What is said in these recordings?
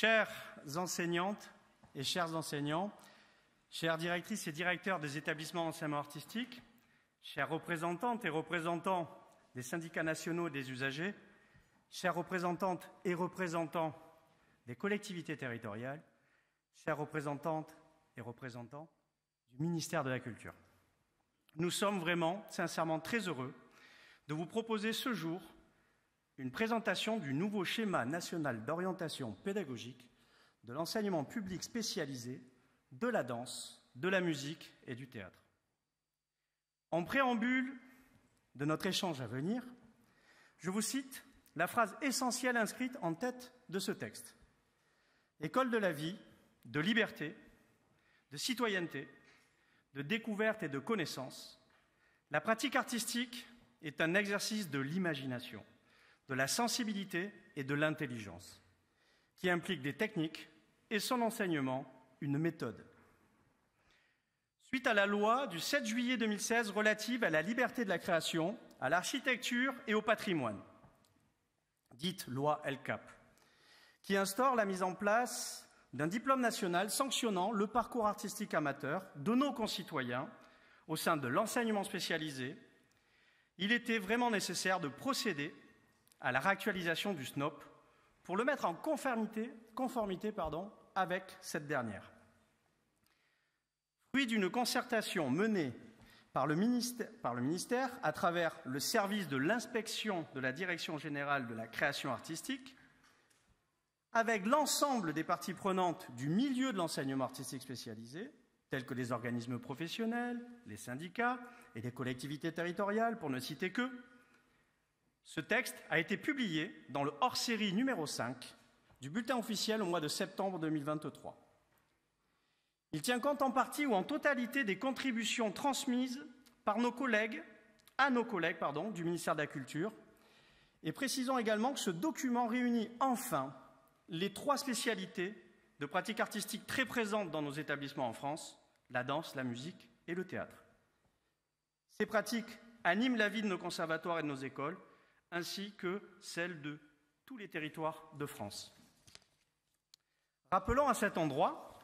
Chères enseignantes et chers enseignants, chères directrices et directeurs des établissements d'enseignement artistique, chères représentantes et représentants des syndicats nationaux des usagers, chères représentantes et représentants des collectivités territoriales, chères représentantes et représentants du ministère de la Culture. Nous sommes vraiment, sincèrement, très heureux de vous proposer ce jour une présentation du nouveau schéma national d'orientation pédagogique de l'enseignement public spécialisé de la danse, de la musique et du théâtre. En préambule de notre échange à venir, je vous cite la phrase essentielle inscrite en tête de ce texte. École de la vie, de liberté, de citoyenneté, de découverte et de connaissance, la pratique artistique est un exercice de l'imagination, de la sensibilité et de l'intelligence, qui implique des techniques et son enseignement une méthode. Suite à la loi du 7 juillet 2016 relative à la liberté de la création, à l'architecture et au patrimoine, dite loi LCAP, qui instaure la mise en place d'un diplôme national sanctionnant le parcours artistique amateur de nos concitoyens au sein de l'enseignement spécialisé, il était vraiment nécessaire de procéder à la réactualisation du SNOP pour le mettre en conformité, avec cette dernière. Fruit d'une concertation menée par le, ministère, par le ministère à travers le service de l'inspection de la Direction générale de la création artistique, avec l'ensemble des parties prenantes du milieu de l'enseignement artistique spécialisé, tels que les organismes professionnels, les syndicats et les collectivités territoriales, pour ne citer que, ce texte a été publié dans le hors-série numéro 5 du bulletin officiel au mois de septembre 2023. Il tient compte en partie ou en totalité des contributions transmises par nos collègues, à nos collègues pardon, du ministère de la Culture, et précisons également que ce document réunit enfin les trois spécialités de pratique artistique très présentes dans nos établissements en France, la danse, la musique et le théâtre. Ces pratiques animent la vie de nos conservatoires et de nos écoles, ainsi que celle de tous les territoires de France. Rappelons à cet endroit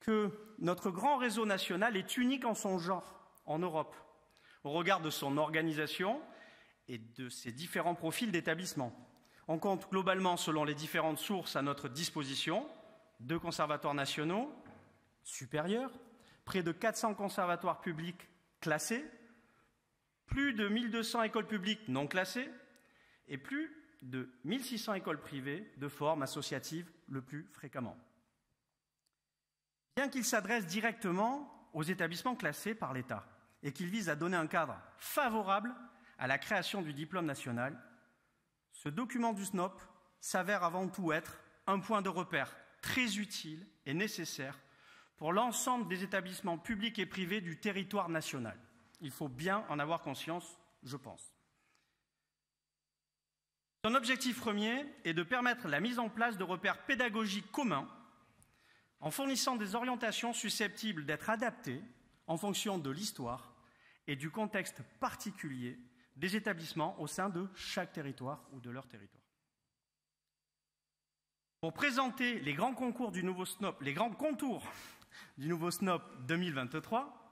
que notre grand réseau national est unique en son genre en Europe, au regard de son organisation et de ses différents profils d'établissement. On compte globalement, selon les différentes sources à notre disposition, deux conservatoires nationaux supérieurs, près de 400 conservatoires publics classés, plus de 1200 écoles publiques non classées et plus de 1600 écoles privées de forme associative le plus fréquemment. Bien qu'il s'adresse directement aux établissements classés par l'État et qu'il vise à donner un cadre favorable à la création du diplôme national, ce document du SNOP s'avère avant tout être un point de repère très utile et nécessaire pour l'ensemble des établissements publics et privés du territoire national. Il faut bien en avoir conscience, je pense. Son objectif premier est de permettre la mise en place de repères pédagogiques communs en fournissant des orientations susceptibles d'être adaptées en fonction de l'histoire et du contexte particulier des établissements au sein de chaque territoire ou de leur territoire. Pour présenter les grands concours du nouveau SNOP, les grands contours du nouveau SNOP 2023,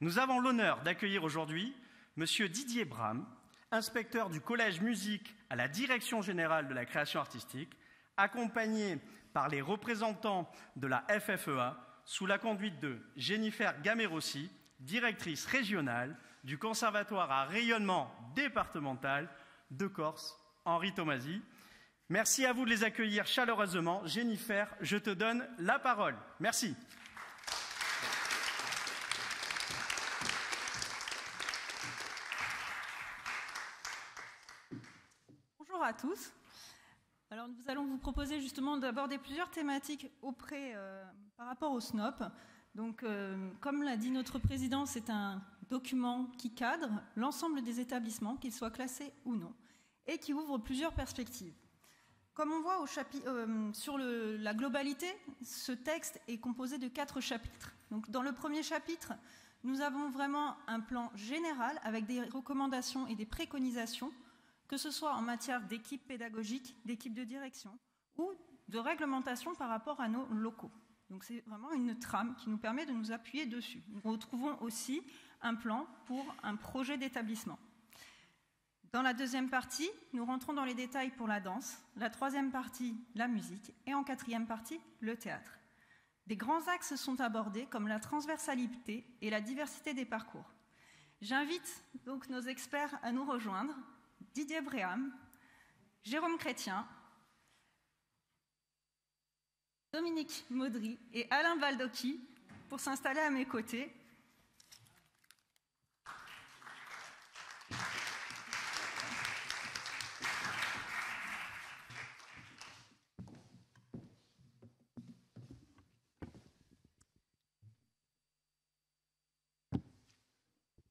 nous avons l'honneur d'accueillir aujourd'hui M. Didier Bram, inspecteur du Collège musique à la Direction générale de la création artistique, accompagné par les représentants de la FFEA sous la conduite de Jennifer Gamerossi, directrice régionale du Conservatoire à rayonnement départemental de Corse, Henri Tomasi. Merci à vous de les accueillir chaleureusement. Jennifer, je te donne la parole. Merci. Bonjour tous. Alors, nous allons vous proposer justement d'aborder plusieurs thématiques auprès euh, par rapport au SNOP. Donc, euh, comme l'a dit notre président, c'est un document qui cadre l'ensemble des établissements, qu'ils soient classés ou non, et qui ouvre plusieurs perspectives. Comme on voit euh, sur la globalité, ce texte est composé de quatre chapitres. Donc, dans le premier chapitre, nous avons vraiment un plan général avec des recommandations et des préconisations, que ce soit en matière d'équipe pédagogique, d'équipe de direction ou de réglementation par rapport à nos locaux. Donc c'est vraiment une trame qui nous permet de nous appuyer dessus. Nous retrouvons aussi un plan pour un projet d'établissement. Dans la deuxième partie, nous rentrons dans les détails pour la danse, la troisième partie, la musique, et en quatrième partie, le théâtre. Des grands axes sont abordés comme la transversalité et la diversité des parcours. J'invite donc nos experts à nous rejoindre, Didier Bréham, Jérôme Chrétien, Dominique Maudry et Alain Baldocchi pour s'installer à mes côtés.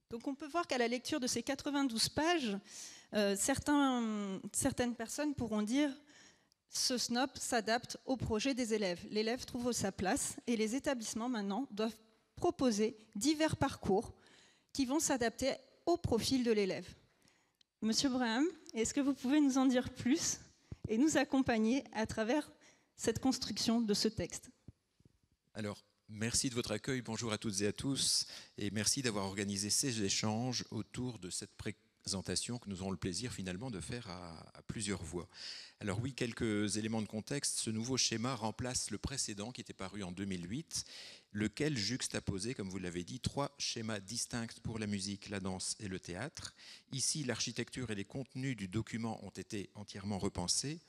Donc on peut voir qu'à la lecture de ces 92 pages, euh, certaines personnes pourront dire ce SNOP s'adapte au projet des élèves. L'élève trouve sa place et les établissements maintenant doivent proposer divers parcours qui vont s'adapter au profil de l'élève. Monsieur Braham, est-ce que vous pouvez nous en dire plus et nous accompagner à travers cette construction de ce texte? Alors, merci de votre accueil, bonjour à toutes et à tous, et merci d'avoir organisé ces échanges autour de cette que nous aurons le plaisir finalement de faire à plusieurs voix. Alors oui, quelques éléments de contexte. Ce nouveau schéma remplace le précédent qui était paru en 2008, lequel juxtaposait, comme vous l'avez dit, trois schémas distincts pour la musique, la danse et le théâtre. Ici, l'architecture et les contenus du document ont été entièrement repensés.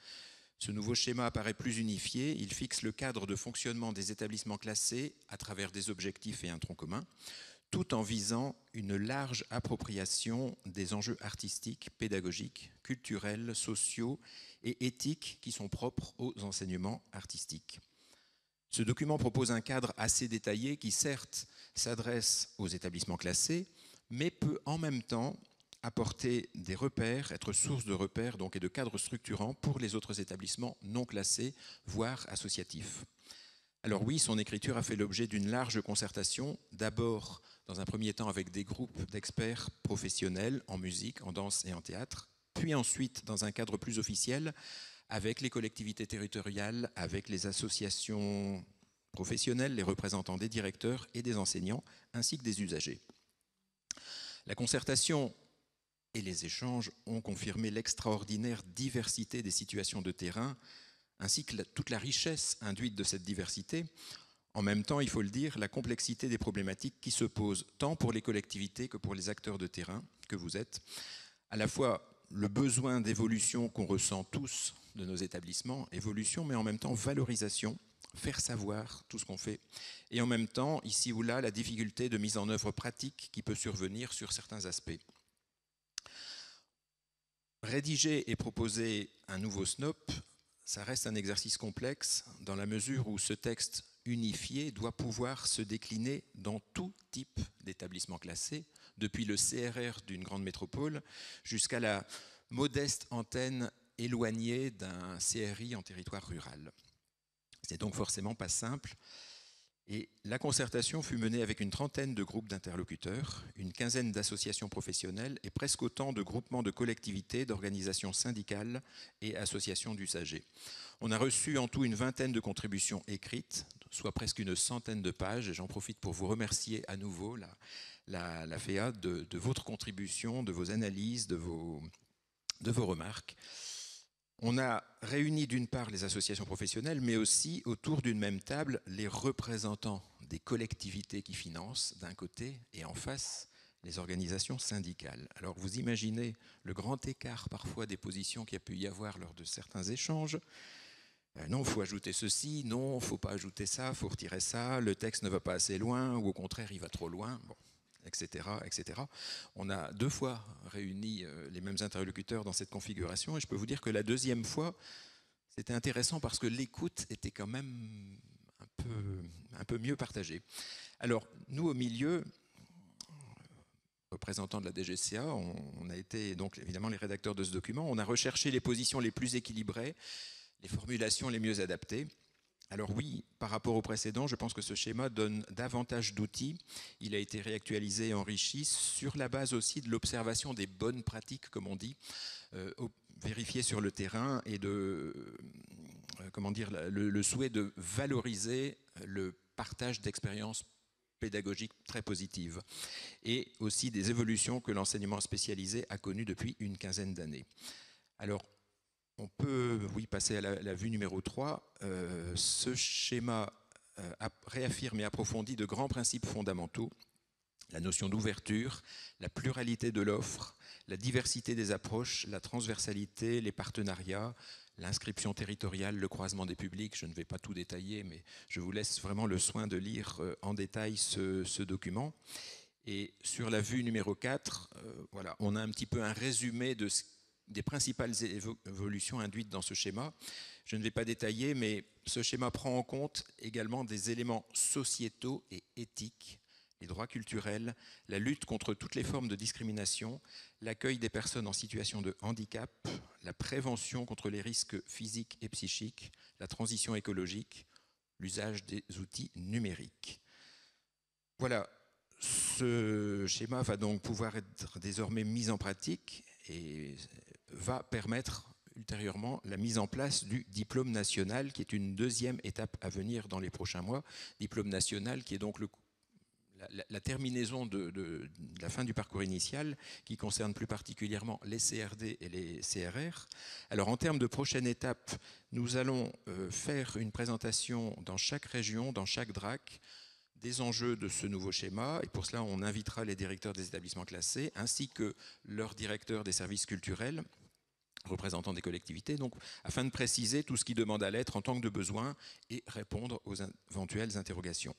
Ce nouveau schéma apparaît plus unifié. Il fixe le cadre de fonctionnement des établissements classés à travers des objectifs et un tronc commun tout en visant une large appropriation des enjeux artistiques, pédagogiques, culturels, sociaux et éthiques qui sont propres aux enseignements artistiques. Ce document propose un cadre assez détaillé qui certes s'adresse aux établissements classés, mais peut en même temps apporter des repères, être source de repères donc, et de cadres structurants pour les autres établissements non classés, voire associatifs. Alors oui, son écriture a fait l'objet d'une large concertation, d'abord dans un premier temps avec des groupes d'experts professionnels en musique, en danse et en théâtre, puis ensuite dans un cadre plus officiel avec les collectivités territoriales, avec les associations professionnelles, les représentants des directeurs et des enseignants, ainsi que des usagers. La concertation et les échanges ont confirmé l'extraordinaire diversité des situations de terrain, ainsi que toute la richesse induite de cette diversité, en même temps, il faut le dire, la complexité des problématiques qui se posent tant pour les collectivités que pour les acteurs de terrain que vous êtes, à la fois le besoin d'évolution qu'on ressent tous de nos établissements, évolution, mais en même temps valorisation, faire savoir tout ce qu'on fait, et en même temps, ici ou là, la difficulté de mise en œuvre pratique qui peut survenir sur certains aspects. Rédiger et proposer un nouveau SNOP, ça reste un exercice complexe dans la mesure où ce texte unifié doit pouvoir se décliner dans tout type d'établissement classé, depuis le CRR d'une grande métropole jusqu'à la modeste antenne éloignée d'un CRI en territoire rural. C'est donc forcément pas simple. Et la concertation fut menée avec une trentaine de groupes d'interlocuteurs, une quinzaine d'associations professionnelles et presque autant de groupements de collectivités, d'organisations syndicales et associations d'usagers. On a reçu en tout une vingtaine de contributions écrites, soit presque une centaine de pages, et j'en profite pour vous remercier à nouveau, la, FEA, de, votre contribution, de vos analyses, de vos, de vos remarques. On a réuni d'une part les associations professionnelles, mais aussi autour d'une même table les représentants des collectivités qui financent d'un côté et en face les organisations syndicales. Alors vous imaginez le grand écart parfois des positions qu'il y a pu y avoir lors de certains échanges. Euh, non, il faut ajouter ceci, non, il faut pas ajouter ça, il faut retirer ça, le texte ne va pas assez loin, ou au contraire, il va trop loin, bon, etc., etc. On a deux fois réuni euh, les mêmes interlocuteurs dans cette configuration, et je peux vous dire que la deuxième fois, c'était intéressant parce que l'écoute était quand même un peu, un peu mieux partagée. Alors, nous, au milieu, représentants de la DGCA, on, on a été donc évidemment les rédacteurs de ce document, on a recherché les positions les plus équilibrées, les formulations les mieux adaptées. Alors oui, par rapport au précédent, je pense que ce schéma donne davantage d'outils. Il a été réactualisé et enrichi sur la base aussi de l'observation des bonnes pratiques, comme on dit, euh, vérifiées sur le terrain et de comment dire, le, souhait de valoriser le partage d'expériences pédagogiques très positives et aussi des évolutions que l'enseignement spécialisé a connues depuis une quinzaine d'années. Alors, on peut, oui, passer à la, vue numéro 3. Euh, ce schéma euh, réaffirme et approfondit de grands principes fondamentaux la notion d'ouverture, la pluralité de l'offre, la diversité des approches, la transversalité, les partenariats, l'inscription territoriale, le croisement des publics. Je ne vais pas tout détailler, mais je vous laisse vraiment le soin de lire euh, en détail ce, document. Et sur la vue numéro 4, euh, voilà, on a un petit peu un résumé de des principales évolutions induites dans ce schéma. Je ne vais pas détailler, mais ce schéma prend en compte également des éléments sociétaux et éthiques les droits culturels, la lutte contre toutes les formes de discrimination, l'accueil des personnes en situation de handicap, la prévention contre les risques physiques et psychiques, la transition écologique, l'usage des outils numériques. Voilà, ce schéma va donc pouvoir être désormais mis en pratique et va permettre ultérieurement la mise en place du diplôme national, qui est une deuxième étape à venir dans les prochains mois. Diplôme national qui est donc la, terminaison de, la fin du parcours initial, qui concerne plus particulièrement les CRD et les CRR. Alors en termes de prochaine étape, nous allons euh, faire une présentation dans chaque région, dans chaque DRAC, des enjeux de ce nouveau schéma. Et pour cela, on invitera les directeurs des établissements classés, ainsi que leurs directeurs des services culturels représentants des collectivités, donc afin de préciser tout ce qui demande à l'être en tant que de besoin et répondre aux éventuelles interrogations.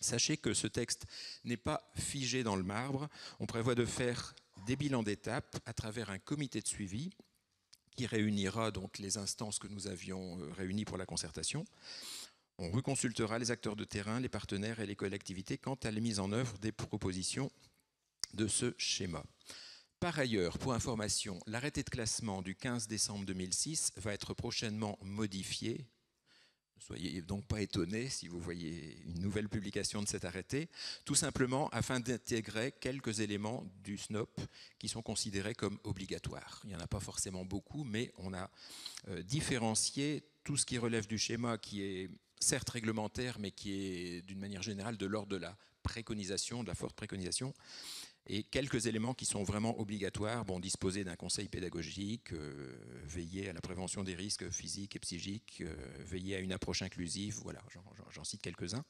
Sachez que ce texte n'est pas figé dans le marbre. On prévoit de faire des bilans d'étape à travers un comité de suivi qui réunira donc les instances que nous avions euh, réunies pour la concertation. On reconsultera les acteurs de terrain, les partenaires et les collectivités quant à la mise en œuvre des propositions de ce schéma. Par ailleurs, pour information, l'arrêté de classement du 15 décembre 2006 va être prochainement modifié ne soyez donc pas étonnés si vous voyez une nouvelle publication de cet arrêté, tout simplement afin d'intégrer quelques éléments du SNOP qui sont considérés comme obligatoires. Il n'y en a pas forcément beaucoup, mais on a euh, différencié tout ce qui relève du schéma qui est certes réglementaire, mais qui est d'une manière générale de l'ordre de la préconisation, de la forte préconisation, et quelques éléments qui sont vraiment obligatoires, bon, disposer d'un conseil pédagogique, euh, veiller à la prévention des risques physiques et psychiques, euh, veiller à une approche inclusive, voilà, j'en cite quelques-uns.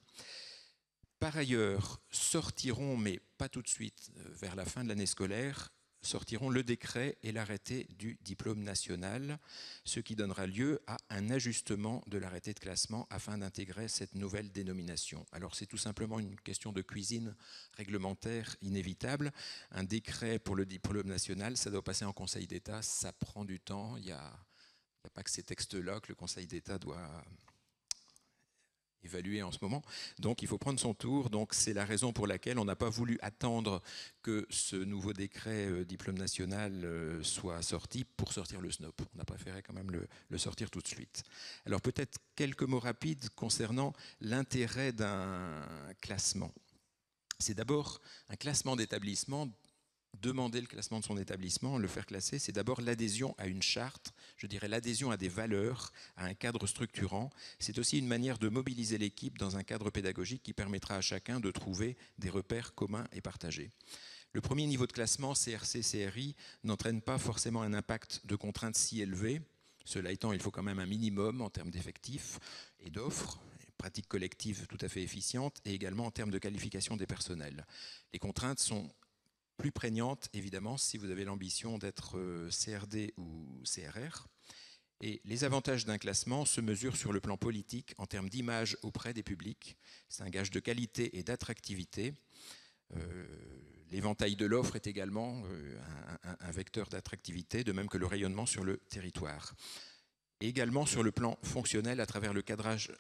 Par ailleurs, sortiront, mais pas tout de suite, euh, vers la fin de l'année scolaire, sortiront le décret et l'arrêté du diplôme national, ce qui donnera lieu à un ajustement de l'arrêté de classement afin d'intégrer cette nouvelle dénomination. Alors c'est tout simplement une question de cuisine réglementaire inévitable. Un décret pour le diplôme national, ça doit passer en Conseil d'État, ça prend du temps. Il n'y a, pas que ces textes-là que le Conseil d'État doit évalué en ce moment. Donc il faut prendre son tour. Donc c'est la raison pour laquelle on n'a pas voulu attendre que ce nouveau décret euh, diplôme national euh, soit sorti pour sortir le SNOP. On a préféré quand même le, le sortir tout de suite. Alors peut-être quelques mots rapides concernant l'intérêt d'un classement. C'est d'abord un classement d'établissement demander le classement de son établissement, le faire classer, c'est d'abord l'adhésion à une charte, je dirais l'adhésion à des valeurs, à un cadre structurant. C'est aussi une manière de mobiliser l'équipe dans un cadre pédagogique qui permettra à chacun de trouver des repères communs et partagés. Le premier niveau de classement, CRC-CRI, n'entraîne pas forcément un impact de contraintes si élevé. Cela étant, il faut quand même un minimum en termes d'effectifs et d'offres pratiques collectives tout à fait efficientes et également en termes de qualification des personnels. Les contraintes sont plus prégnante, évidemment, si vous avez l'ambition d'être euh, CRD ou CRR. Et les avantages d'un classement se mesurent sur le plan politique en termes d'image auprès des publics. C'est un gage de qualité et d'attractivité. Euh, l'éventail de l'offre est également euh, un, vecteur d'attractivité, de même que le rayonnement sur le territoire. Et également sur le plan fonctionnel à travers le cadrage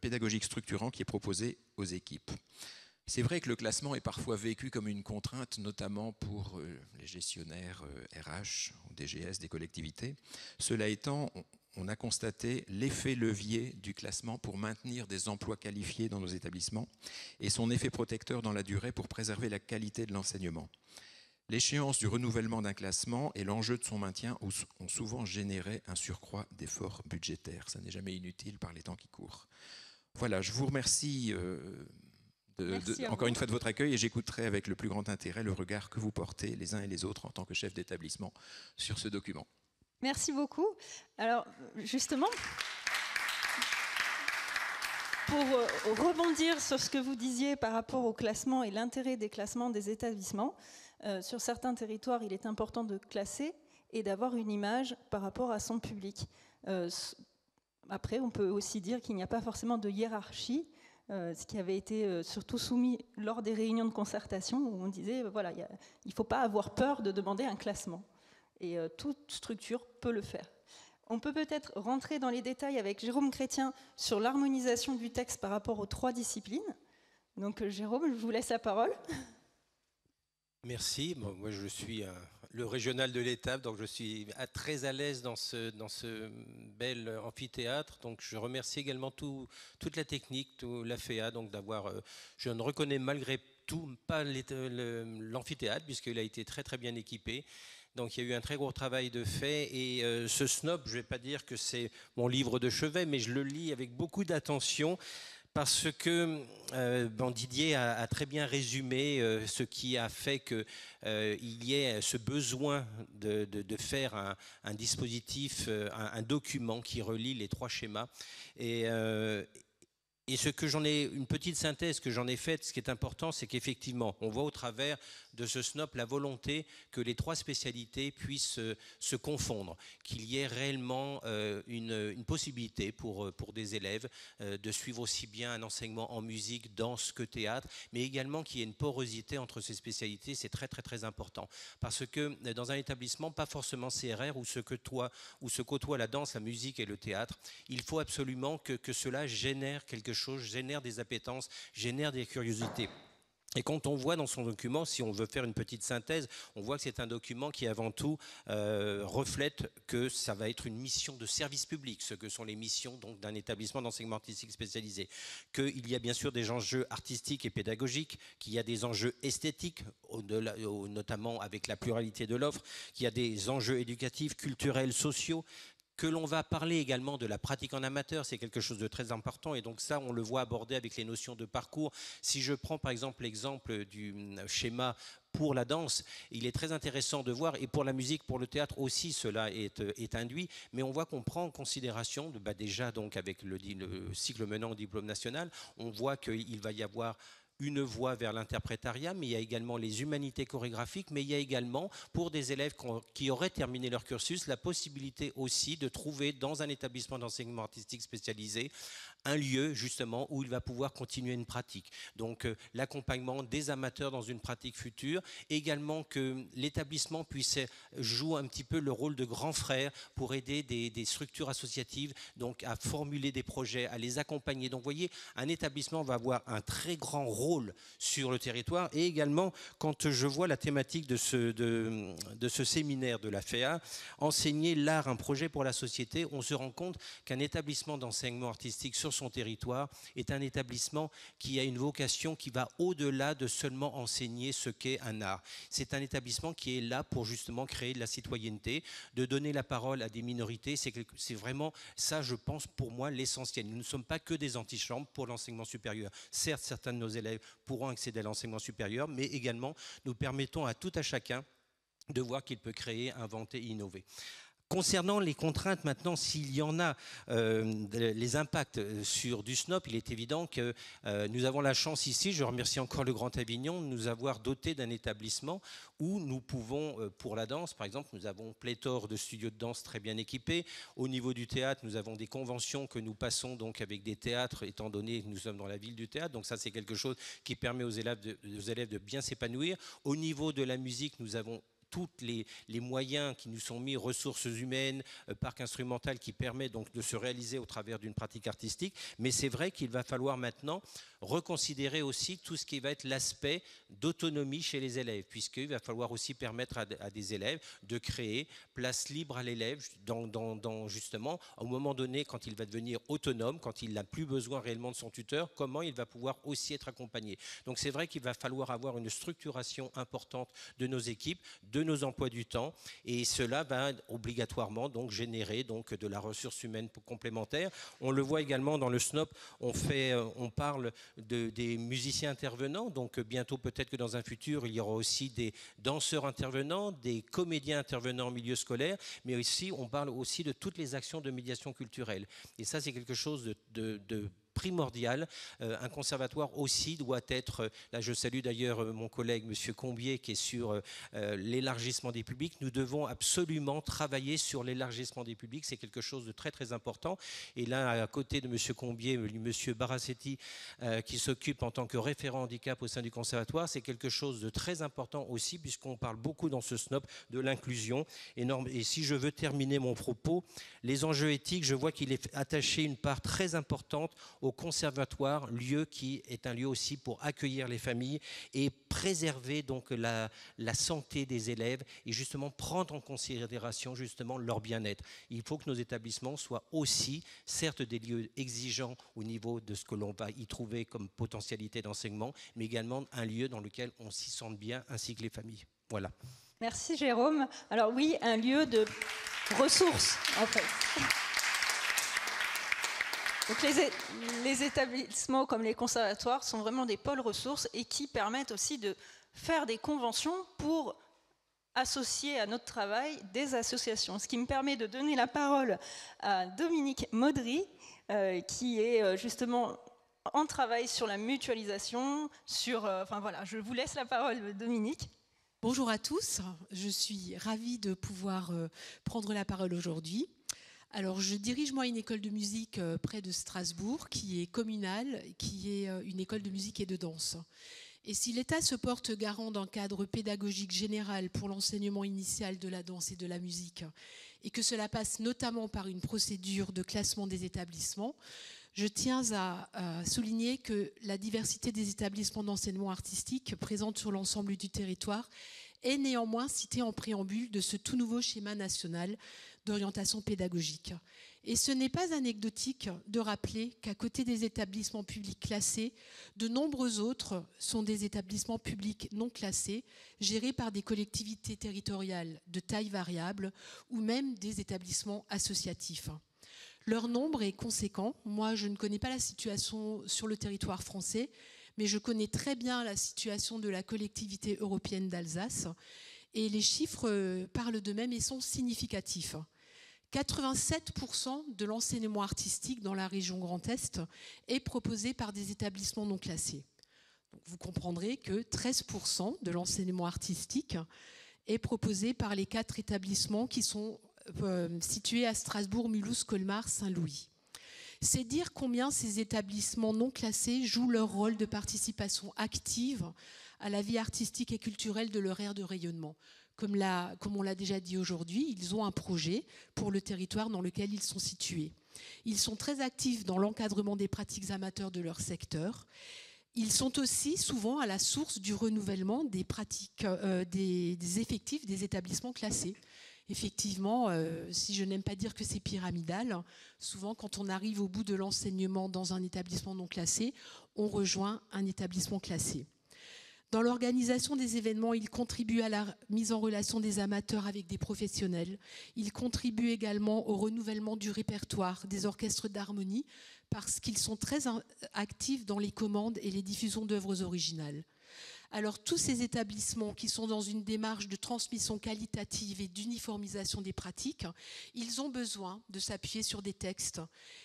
pédagogique structurant qui est proposé aux équipes. C'est vrai que le classement est parfois vécu comme une contrainte, notamment pour euh, les gestionnaires RH euh, ou DGS des collectivités. Cela étant, on a constaté l'effet levier du classement pour maintenir des emplois qualifiés dans nos établissements et son effet protecteur dans la durée pour préserver la qualité de l'enseignement. L'échéance du renouvellement d'un classement et l'enjeu de son maintien ont souvent généré un surcroît d'efforts budgétaires. Ça n'est jamais inutile par les temps qui courent. Voilà, je vous remercie euh, encore une fois de votre accueil et j'écouterai avec le plus grand intérêt le regard que vous portez les uns et les autres en tant que chef d'établissement sur ce document. Merci beaucoup. Alors, justement, pour euh, rebondir sur ce que vous disiez par rapport au classement et l'intérêt des classements des établissements, euh, sur certains territoires, il est important de classer et d'avoir une image par rapport à son public. Euh, après, on peut aussi dire qu'il n'y a pas forcément de hiérarchie, ce qui avait été surtout soumis lors des réunions de concertation où on disait voilà, il ne faut pas avoir peur de demander un classement. Et toute structure peut le faire. On peut peut-être rentrer dans les détails avec Jérôme Chrétien sur l'harmonisation du texte par rapport aux trois disciplines. Donc Jérôme, je vous laisse la parole. Merci. moi, je suis le régional de l'étape, donc je suis très à l'aise dans ce, bel amphithéâtre. Donc, je remercie également toute la technique, tout la FEA, donc d'avoir. Euh, je ne reconnais malgré tout pas l'amphithéâtre puisqu'il a été très très bien équipé. Donc il y a eu un très gros travail de fait et euh, ce snob, je ne vais pas dire que c'est mon livre de chevet, mais je le lis avec beaucoup d'attention parce que euh, Didier a, très bien résumé euh, ce qui a fait qu'il euh, y ait ce besoin de, faire un, dispositif, un, document qui relie les trois schémas. Et, et ce que j'en ai, une petite synthèse que j'en ai faite, ce qui est important, c'est qu'effectivement, on voit au travers de ce SNOP la volonté que les trois spécialités puissent euh, se confondre, qu'il y ait réellement euh, une, possibilité pour, euh, pour des élèves de suivre aussi bien un enseignement en musique, danse que théâtre, mais également qu'il y ait une porosité entre ces spécialités, c'est très très très important. Parce que dans un établissement, pas forcément CRR, où toi, où se côtoie la danse, la musique et le théâtre, il faut absolument que, que cela génère quelque chose génère des appétences, génère des curiosités. Et quand on voit dans son document, si on veut faire une petite synthèse, on voit que c'est un document qui avant tout euh, reflète que ça va être une mission de service public, ce que sont les missions d'un établissement d'enseignement artistique spécialisé. Qu'il y a bien sûr des enjeux artistiques et pédagogiques, qu'il y a des enjeux esthétiques, notamment avec la pluralité de l'offre, qu'il y a des enjeux éducatifs, culturels, sociaux, que l'on va parler également de la pratique en amateur, c'est quelque chose de très important et donc ça on le voit abordé avec les notions de parcours. Si je prends par exemple l'exemple du hum, schéma pour la danse, il est très intéressant de voir, et pour la musique, pour le théâtre aussi, cela est, euh, induit, mais on voit qu'on prend en considération, bah déjà donc avec le, le cycle menant au diplôme national, on voit qu'il va y avoir une voie vers l'interprétariat, mais il y a également les humanités chorégraphiques, mais il y a également, pour des élèves qui auraient terminé leur cursus, la possibilité aussi de trouver dans un établissement d'enseignement artistique spécialisé un lieu justement où il va pouvoir continuer une pratique. Donc euh, l'accompagnement des amateurs dans une pratique future, également que l'établissement puisse jouer un petit peu le rôle de grand frère pour aider des, structures associatives donc à formuler des projets, à les accompagner. Donc vous voyez, un établissement va avoir un très grand rôle sur le territoire et également quand je vois la thématique de ce, de, ce séminaire de la FEA, enseigner l'art, un projet pour la société, on se rend compte qu'un établissement d'enseignement artistique son territoire est un établissement qui a une vocation qui va au-delà de seulement enseigner ce qu'est un art. C'est un établissement qui est là pour justement créer de la citoyenneté, de donner la parole à des minorités. C'est vraiment ça, je pense, pour moi, l'essentiel. Nous ne sommes pas que des antichambres pour l'enseignement supérieur. Certes, certains de nos élèves pourront accéder à l'enseignement supérieur, mais également nous permettons à tout à chacun de voir qu'il peut créer, inventer, innover. Concernant les contraintes maintenant, s'il y en a, euh, les impacts euh, sur du SNOP, il est évident que euh, nous avons la chance ici, je remercie encore le Grand Avignon, de nous avoir doté d'un établissement où nous pouvons, pour la danse par exemple, nous avons pléthore de studios de danse très bien équipés. Au niveau du théâtre, nous avons des conventions que nous passons donc avec des théâtres, étant donné que nous sommes dans la ville du théâtre. Donc ça, c'est quelque chose qui permet aux élèves de, aux élèves de bien s'épanouir. Au niveau de la musique, nous avons tous les, moyens qui nous sont mis, ressources humaines, euh, parc instrumental, qui permet donc de se réaliser au travers d'une pratique artistique. Mais c'est vrai qu'il va falloir maintenant reconsidérer aussi tout ce qui va être l'aspect d'autonomie chez les élèves, puisqu'il va falloir aussi permettre à, des élèves de créer place libre à l'élève dans, justement, au moment donné, quand il va devenir autonome, quand il n'a plus besoin réellement de son tuteur, comment il va pouvoir aussi être accompagné. Donc c'est vrai qu'il va falloir avoir une structuration importante de nos équipes, de nos emplois du temps, et cela va obligatoirement donc générer donc de la ressource humaine complémentaire. On le voit également dans le SNOP, on, fait, euh, on parle de, des musiciens intervenants, donc bientôt peut-être que dans un futur, il y aura aussi des danseurs intervenants, des comédiens intervenants en milieu scolaire, mais aussi on parle aussi de toutes les actions de médiation culturelle. Et ça, c'est quelque chose de, de primordial. Euh, un conservatoire aussi doit être, euh, là je salue d'ailleurs euh, mon collègue Monsieur Combier qui est sur l'élargissement des publics, nous devons absolument travailler sur l'élargissement des publics, c'est quelque chose de très très important. Et là, à côté de Monsieur Combier, Monsieur Barassetti, qui s'occupe en tant que référent handicap au sein du conservatoire, c'est quelque chose de très important aussi, puisqu'on parle beaucoup dans ce SNOP de l'inclusion. Et si je veux terminer mon propos, les enjeux éthiques, je vois qu'il est attaché une part très importante au au conservatoire, lieu qui est un lieu aussi pour accueillir les familles et préserver donc la, la santé des élèves et justement prendre en considération justement leur bien-être. Il faut que nos établissements soient aussi, certes, des lieux exigeants au niveau de ce que l'on va y trouver comme potentialité d'enseignement, mais également un lieu dans lequel on s'y sente bien, ainsi que les familles. Voilà. Merci Jérôme. Alors oui, un lieu de ressources en fait les, établissements comme les conservatoires sont vraiment des pôles ressources et qui permettent aussi de faire des conventions pour associer à notre travail des associations. Ce qui me permet de donner la parole à Dominique Maudry, euh, qui est euh, justement en travail sur la mutualisation. Euh, enfin voilà, je vous laisse la parole, Dominique. Bonjour à tous, je suis ravie de pouvoir prendre la parole aujourd'hui. Alors, je dirige moi une école de musique euh, près de Strasbourg, qui est communale, qui est euh, une école de musique et de danse. Et si l'État se porte garant d'un cadre pédagogique général pour l'enseignement initial de la danse et de la musique, et que cela passe notamment par une procédure de classement des établissements, je tiens à, souligner que la diversité des établissements d'enseignement artistique présente sur l'ensemble du territoire est néanmoins citée en préambule de ce tout nouveau schéma national d'orientation pédagogique. Et ce n'est pas anecdotique de rappeler qu'à côté des établissements publics classés, de nombreux autres sont des établissements publics non classés, gérés par des collectivités territoriales de taille variable ou même des établissements associatifs. Leur nombre est conséquent. Moi, je ne connais pas la situation sur le territoire français, mais je connais très bien la situation de la collectivité européenne d'Alsace. Et les chiffres parlent d'eux-mêmes et sont significatifs. 87% de l'enseignement artistique dans la région Grand Est est proposé par des établissements non classés. vous comprendrez que 13% de l'enseignement artistique est proposé par les quatre établissements qui sont euh, situés à Strasbourg, Mulhouse, Colmar, Saint-Louis. C'est dire combien ces établissements non classés jouent leur rôle de participation active à la vie artistique et culturelle de leur aire de rayonnement comme, on l'a déjà dit aujourd'hui, ils ont un projet pour le territoire dans lequel ils sont situés. Ils sont très actifs dans l'encadrement des pratiques amateurs de leur secteur. Ils sont aussi souvent à la source du renouvellement des pratiques, euh, des, effectifs des établissements classés. Effectivement, euh, si je n'aime pas dire que c'est pyramidal, souvent quand on arrive au bout de l'enseignement dans un établissement non classé, on rejoint un établissement classé. Dans l'organisation des événements, il contribue à la mise en relation des amateurs avec des professionnels. Il contribue également au renouvellement du répertoire des orchestres d'harmonie parce qu'ils sont très actifs dans les commandes et les diffusions d'œuvres originales. Alors tous ces établissements qui sont dans une démarche de transmission qualitative et d'uniformisation des pratiques, ils ont besoin de s'appuyer sur des textes.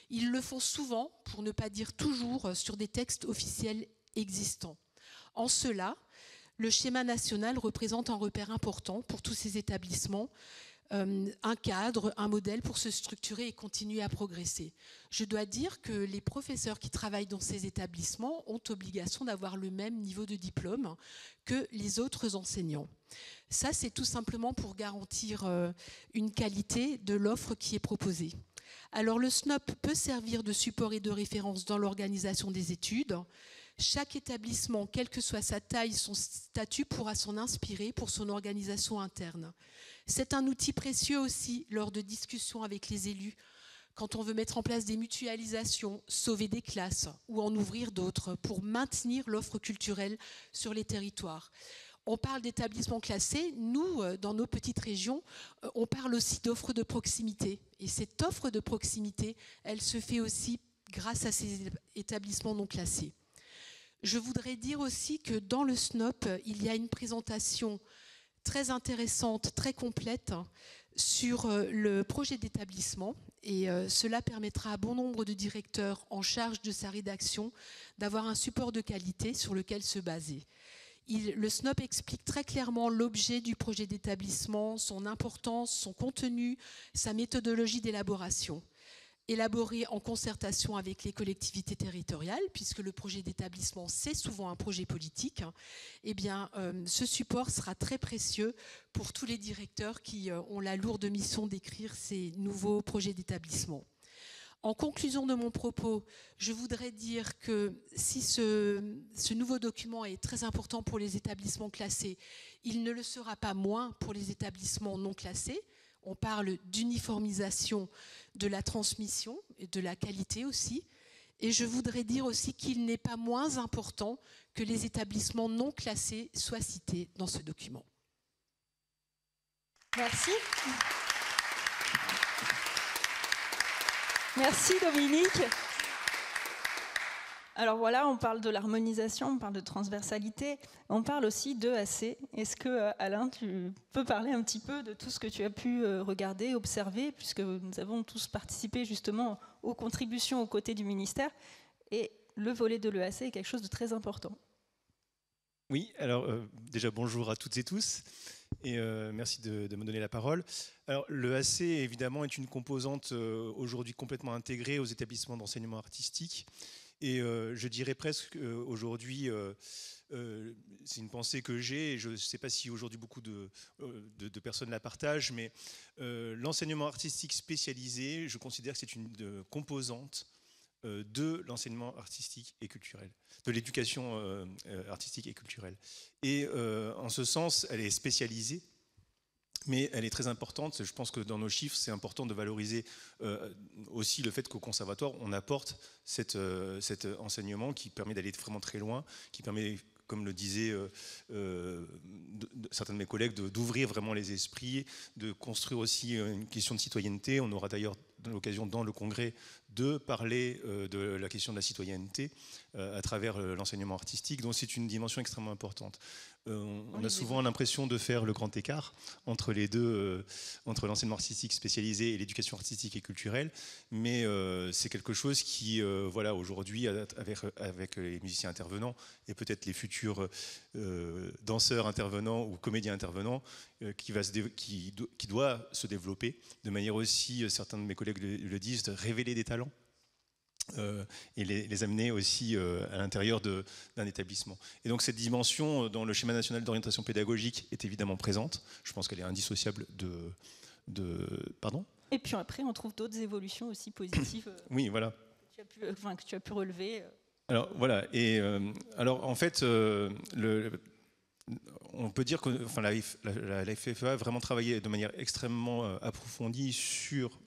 Ils le font souvent, pour ne pas dire toujours, sur des textes officiels existants. En cela, le schéma national représente un repère important pour tous ces établissements, euh, un cadre, un modèle pour se structurer et continuer à progresser. Je dois dire que les professeurs qui travaillent dans ces établissements ont obligation d'avoir le même niveau de diplôme que les autres enseignants. Ça, c'est tout simplement pour garantir une qualité de l'offre qui est proposée. Alors le SNOP peut servir de support et de référence dans l'organisation des études. Chaque établissement, quelle que soit sa taille, son statut, pourra s'en inspirer pour son organisation interne. C'est un outil précieux aussi lors de discussions avec les élus, quand on veut mettre en place des mutualisations, sauver des classes ou en ouvrir d'autres pour maintenir l'offre culturelle sur les territoires. On parle d'établissements classés. Nous, euh, dans nos petites régions, euh, on parle aussi d'offres de proximité. Et cette offre de proximité, elle se fait aussi grâce à ces établissements non classés. Je voudrais dire aussi que dans le SNOP, il y a une présentation très intéressante, très complète sur euh, le projet d'établissement et cela permettra à bon nombre de directeurs en charge de sa rédaction d'avoir un support de qualité sur lequel se baser le SNOP explique très clairement l'objet du projet d'établissement, son importance, son contenu, sa méthodologie d'élaboration. Élaboré en concertation avec les collectivités territoriales, puisque le projet d'établissement, c'est souvent un projet politique, eh bien, euh, ce support sera très précieux pour tous les directeurs qui euh, ont la lourde mission d'écrire ces nouveaux projets d'établissement. En conclusion de mon propos, je voudrais dire que si ce, nouveau document est très important pour les établissements classés, il ne le sera pas moins pour les établissements non classés. On parle d'uniformisation de la transmission et de la qualité aussi. Et je voudrais dire aussi qu'il n'est pas moins important que les établissements non classés soient cités dans ce document. Merci. Merci Dominique. Alors voilà, on parle de l'harmonisation, on parle de transversalité, on parle aussi de AC. Est-ce que euh, Alain, tu peux parler un petit peu de tout ce que tu as pu euh, regarder, observer, puisque nous avons tous participé justement aux contributions aux côtés du ministère, et le volet de l'EAC est quelque chose de très important. Oui, alors euh, déjà bonjour à toutes et tous et merci de, me donner la parole. Alors, le AC, évidemment, est une composante aujourd'hui complètement intégrée aux établissements d'enseignement artistique. Et euh, je dirais presque aujourd'hui, c'est une pensée que j'ai, et je ne sais pas si aujourd'hui beaucoup de, personnes la partagent, mais l'enseignement artistique spécialisé, je considère que c'est une composante de l'enseignement artistique et culturel, de l'éducation artistique et culturelle. Et en ce sens, elle est spécialisée, mais elle est très importante. Je pense que dans nos chiffres, c'est important de valoriser aussi le fait qu'au conservatoire, on apporte cet enseignement qui permet d'aller vraiment très loin, qui permet comme le disaient certains de mes collègues, d'ouvrir vraiment les esprits, de construire aussi une question de citoyenneté. On aura d'ailleurs l'occasion dans le congrès de parler euh, de la question de la citoyenneté euh, à travers euh, l'enseignement artistique. Donc c'est une dimension extrêmement importante. On a souvent l'impression de faire le grand écart entre les deux, entre l'enseignement artistique spécialisé et l'éducation artistique et culturelle, mais c'est quelque chose qui, voilà, aujourd'hui, avec, avec les musiciens intervenants et peut-être les futurs danseurs intervenants ou comédiens intervenants, qui, va se qui, qui doit se développer de manière aussi, certains de mes collègues le disent, de révéler des talents euh, et les, amener aussi euh, à l'intérieur d'un établissement. Et donc cette dimension euh, dans le schéma national d'orientation pédagogique est évidemment présente. Je pense qu'elle est indissociable de, de... Pardon? Et puis après, on trouve d'autres évolutions aussi positives. oui, voilà. Que tu as pu, enfin, que tu as pu relever. Alors voilà. Et alors en fait, le, on peut dire que enfin, la, la, la, FFA a vraiment travaillé de manière extrêmement approfondie sur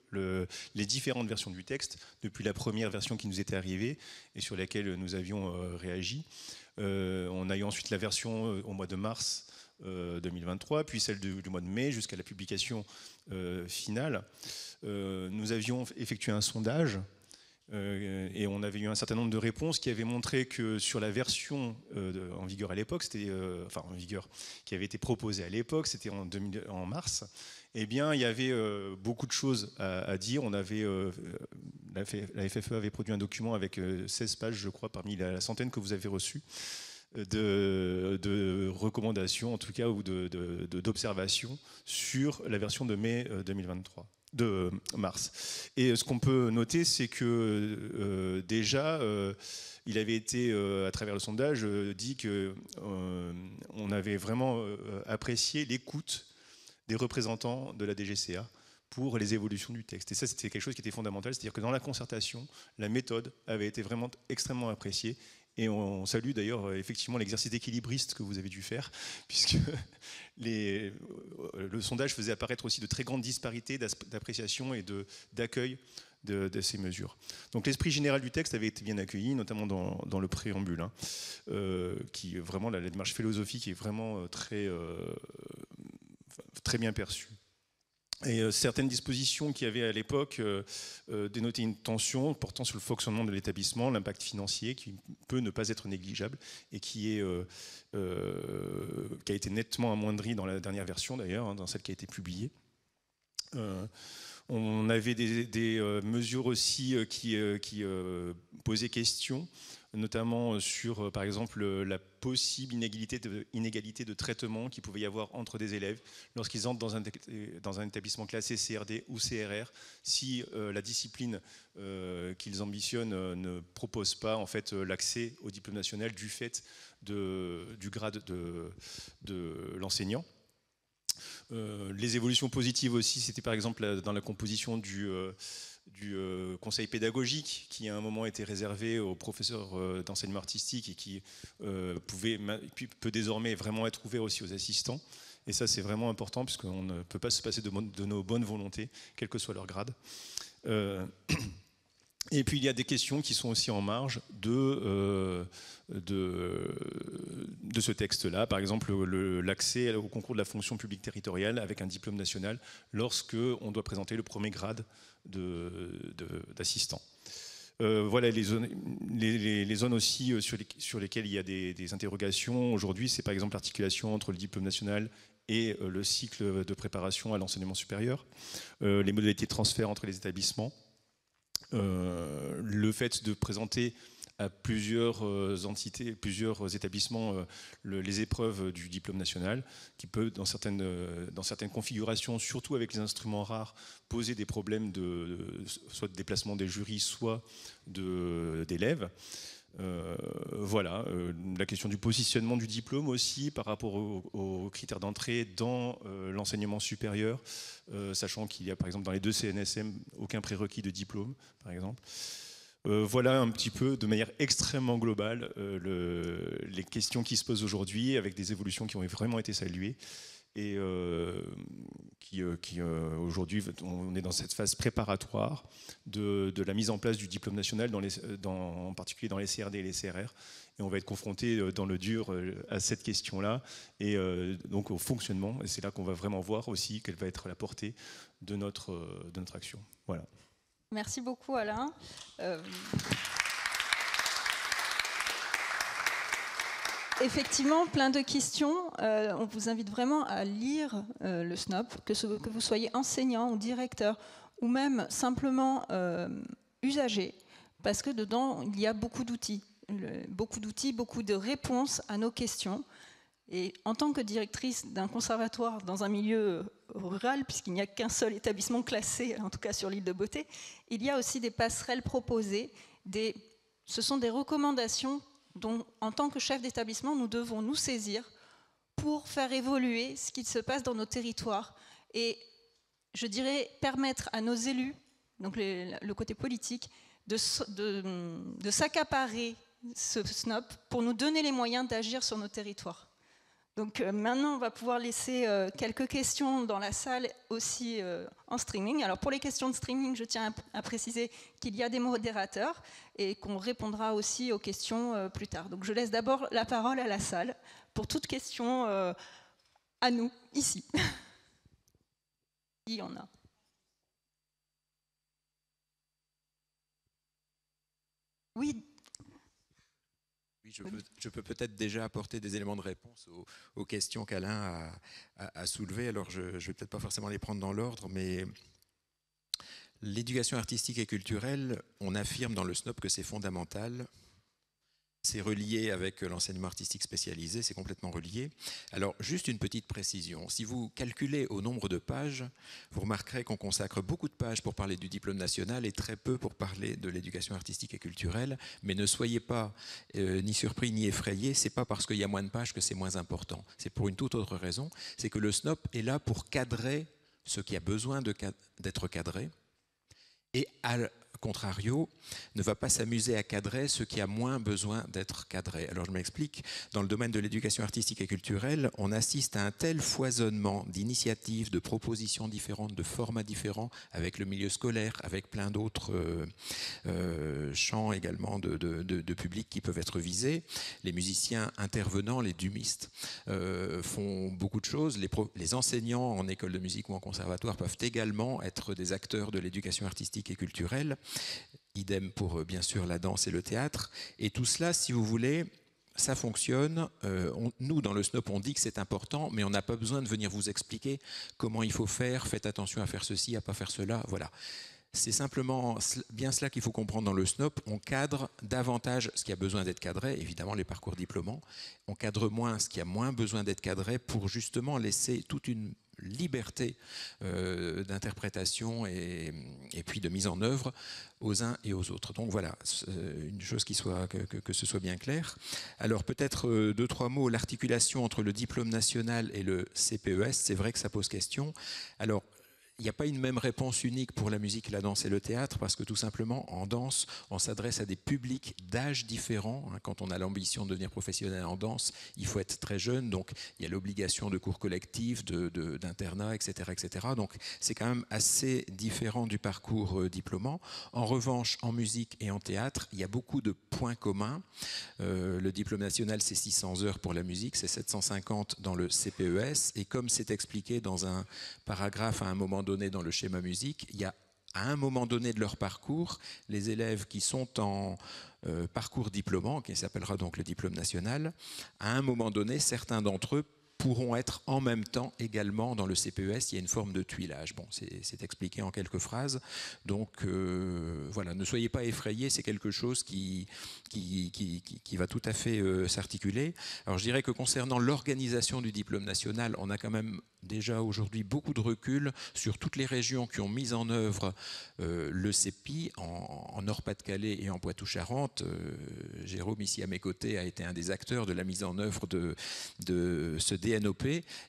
les différentes versions du texte, depuis la première version qui nous était arrivée et sur laquelle nous avions euh, réagi. Euh, on a eu ensuite la version euh, au mois de mars 2023, puis celle du, mois de mai jusqu'à la publication finale. nous avions effectué un sondage et on avait eu un certain nombre de réponses qui avaient montré que sur la version en vigueur à l'époque, c'était enfin en vigueur qui avait été proposée à l'époque, c'était en, mars, eh bien, il y avait euh, beaucoup de choses à, dire. On avait, euh, la, FFE avait produit un document avec 16 euh, pages, je crois, parmi la, centaine que vous avez reçues, de, recommandations, en tout cas, ou d'observations sur la version de mai 2023. de mars. Et ce qu'on peut noter, c'est que déjà, il avait été, à travers le sondage, dit qu'on avait vraiment apprécié l'écoute des représentants de la DGCA pour les évolutions du texte. Et ça, c'était quelque chose qui était fondamental, c'est-à-dire que dans la concertation, la méthode avait été vraiment extrêmement appréciée. Et on salue d'ailleurs effectivement l'exercice d'équilibriste que vous avez dû faire, puisque les, le sondage faisait apparaître aussi de très grandes disparités d'appréciation et d'accueil de, de, ces mesures. Donc l'esprit général du texte avait été bien accueilli, notamment dans, dans le préambule, hein, euh, qui vraiment la, démarche philosophique est vraiment euh, très, euh, très bien perçue. Et euh, certaines dispositions qui avaient à l'époque euh, euh, dénoté une tension portant sur le fonctionnement de l'établissement, l'impact financier qui peut ne pas être négligeable et qui, a été nettement amoindri dans la dernière version d'ailleurs, hein, dans celle qui a été publiée. on avait des, des mesures aussi qui, qui posaient question notamment euh, sur, euh, par exemple, la possible inégalité de, traitement qu'il pouvait y avoir entre des élèves lorsqu'ils entrent dans un, établissement classé CRD ou CRR, si euh, la discipline qu'ils ambitionnent ne propose pas en fait l'accès au diplôme national du fait du grade de, de l'enseignant. les évolutions positives aussi, c'était par exemple dans la composition du du euh, conseil pédagogique qui à un moment était réservé aux professeurs euh, d'enseignement artistique et qui euh, peut désormais vraiment être ouvert aussi aux assistants. Et ça, c'est vraiment important puisqu'on ne peut pas se passer de, nos bonnes volontés, quel que soit leur grade. et puis, il y a des questions qui sont aussi en marge de ce texte-là. Par exemple, l'accès au concours de la fonction publique territoriale avec un diplôme national lorsque on doit présenter le premier grade d'assistants. Euh, voilà les zones, aussi euh, sur, lesquelles il y a des, interrogations. Aujourd'hui, c'est par exemple l'articulation entre le diplôme national et euh, le cycle de préparation à l'enseignement supérieur, les modalités de transfert entre les établissements, le fait de présenter à plusieurs euh, entités, plusieurs établissements euh, les épreuves du diplôme national, qui peut, dans certaines, euh, dans certaines configurations, surtout avec les instruments rares, poser des problèmes de, soit de déplacement des jurys, soit d'élèves. voilà, la question du positionnement du diplôme aussi par rapport aux, critères d'entrée dans l'enseignement supérieur, sachant qu'il y a par exemple dans les deux CNSM aucun prérequis de diplôme, par exemple. Euh, voilà un petit peu, de manière extrêmement globale, euh, les questions qui se posent aujourd'hui, avec des évolutions qui ont vraiment été saluées. Et euh, qui, aujourd'hui, on est dans cette phase préparatoire de, la mise en place du diplôme national, en particulier dans les CRD et les CRR. Et on va être confronté dans le dur à cette question-là et donc au fonctionnement. Et c'est là qu'on va vraiment voir aussi quelle va être la portée de notre, de notre action. Voilà. Merci beaucoup Alain. Euh, effectivement, plein de questions. Euh, on vous invite vraiment à lire euh, le SNOP, que, que, vous soyez enseignant ou directeur, ou même simplement usager, parce que dedans, il y a beaucoup d'outils. Beaucoup d'outils, beaucoup de réponses à nos questions. Et en tant que directrice d'un conservatoire dans un milieu rural, puisqu'il n'y a qu'un seul établissement classé, en tout cas sur l'île de Beauté, il y a aussi des passerelles proposées. Ce sont des recommandations dont, en tant que chef d'établissement, nous devons nous saisir pour faire évoluer ce qui se passe dans nos territoires et, je dirais, permettre à nos élus, donc le côté politique, de s'accaparer ce SNOP pour nous donner les moyens d'agir sur nos territoires. Donc euh, maintenant, on va pouvoir laisser euh, quelques questions dans la salle aussi euh, en streaming. Alors pour les questions de streaming, je tiens à, préciser qu'il y a des modérateurs et qu'on répondra aussi aux questions plus tard. Donc je laisse d'abord la parole à la salle pour toute question à nous, ici. Il y en a. Oui, je peux, peut-être déjà apporter des éléments de réponse aux, questions qu'Alain a, soulevées. Alors, je ne vais peut-être pas forcément les prendre dans l'ordre, mais l'éducation artistique et culturelle, on affirme dans le SNOP que c'est fondamental. C'est relié avec l'enseignement artistique spécialisé, c'est complètement relié. Alors, juste une petite précision. Si vous calculez au nombre de pages, vous remarquerez qu'on consacre beaucoup de pages pour parler du diplôme national et très peu pour parler de l'éducation artistique et culturelle. Mais ne soyez pas euh, ni surpris ni effrayés, c'est pas parce qu'il y a moins de pages que c'est moins important. C'est pour une toute autre raison. C'est que le SNOP est là pour cadrer ce qui a besoin d'être cadré et à contrario, ne va pas s'amuser à cadrer ce qui a moins besoin d'être cadré. Alors je m'explique, dans le domaine de l'éducation artistique et culturelle, on assiste à un tel foisonnement d'initiatives, de propositions différentes, de formats différents, avec le milieu scolaire, avec plein d'autres euh, euh, champs également de, publics qui peuvent être visés. Les musiciens intervenants, les dumistes, euh, font beaucoup de choses. Les enseignants en école de musique ou en conservatoire peuvent également être des acteurs de l'éducation artistique et culturelle. Idem pour euh, bien sûr la danse et le théâtre. Et tout cela, si vous voulez, ça fonctionne. Euh, nous, dans le SNOP, on dit que c'est important, mais on n'a pas besoin de venir vous expliquer comment il faut faire. Faites attention à faire ceci, à pas faire cela. Voilà. C'est simplement bien cela qu'il faut comprendre dans le SNOP. On cadre davantage ce qui a besoin d'être cadré, évidemment les parcours diplômants. On cadre moins ce qui a moins besoin d'être cadré pour justement laisser toute une liberté euh, d'interprétation et, puis de mise en œuvre aux uns et aux autres. Donc voilà, une chose qui soit, que, ce soit bien clair. Alors peut-être euh, deux, trois mots, l'articulation entre le diplôme national et le CPES, c'est vrai que ça pose question. Alors il n'y a pas une même réponse unique pour la musique, la danse et le théâtre, parce que tout simplement, en danse, on s'adresse à des publics d'âge différents. Hein. Quand on a l'ambition de devenir professionnel en danse, il faut être très jeune, donc il y a l'obligation de cours collectifs, d'internat, etc., etc. Donc c'est quand même assez différent du parcours euh, diplômant. En revanche, en musique et en théâtre, il y a beaucoup de points communs. Euh, le diplôme national, c'est 600 heures pour la musique, c'est 750 dans le CPES, et comme c'est expliqué dans un paragraphe à un moment donné dans le schéma musique, il y a à un moment donné de leur parcours, les élèves qui sont en euh, parcours diplômant, qui s'appellera donc le diplôme national, à un moment donné, certains d'entre eux pourront être en même temps également dans le CPES. Il y a une forme de tuilage. Bon, c'est expliqué en quelques phrases. Donc euh, voilà, ne soyez pas effrayés, c'est quelque chose qui, qui, qui, qui, va tout à fait euh, s'articuler. Alors je dirais que concernant l'organisation du diplôme national, on a quand même déjà aujourd'hui beaucoup de recul sur toutes les régions qui ont mis en œuvre euh, le CEPI en, Nord-Pas-de-Calais et en Poitou-Charentes. Jérôme, ici à mes côtés, a été un des acteurs de la mise en œuvre de, ce DNOP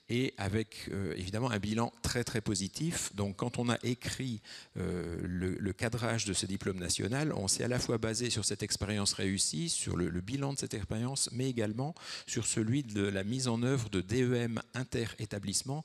et avec euh, évidemment un bilan très très positif. Donc quand on a écrit euh, le, cadrage de ce diplôme national, on s'est à la fois basé sur cette expérience réussie, sur le, bilan de cette expérience, mais également sur celui de la mise en œuvre de DEM inter-établissements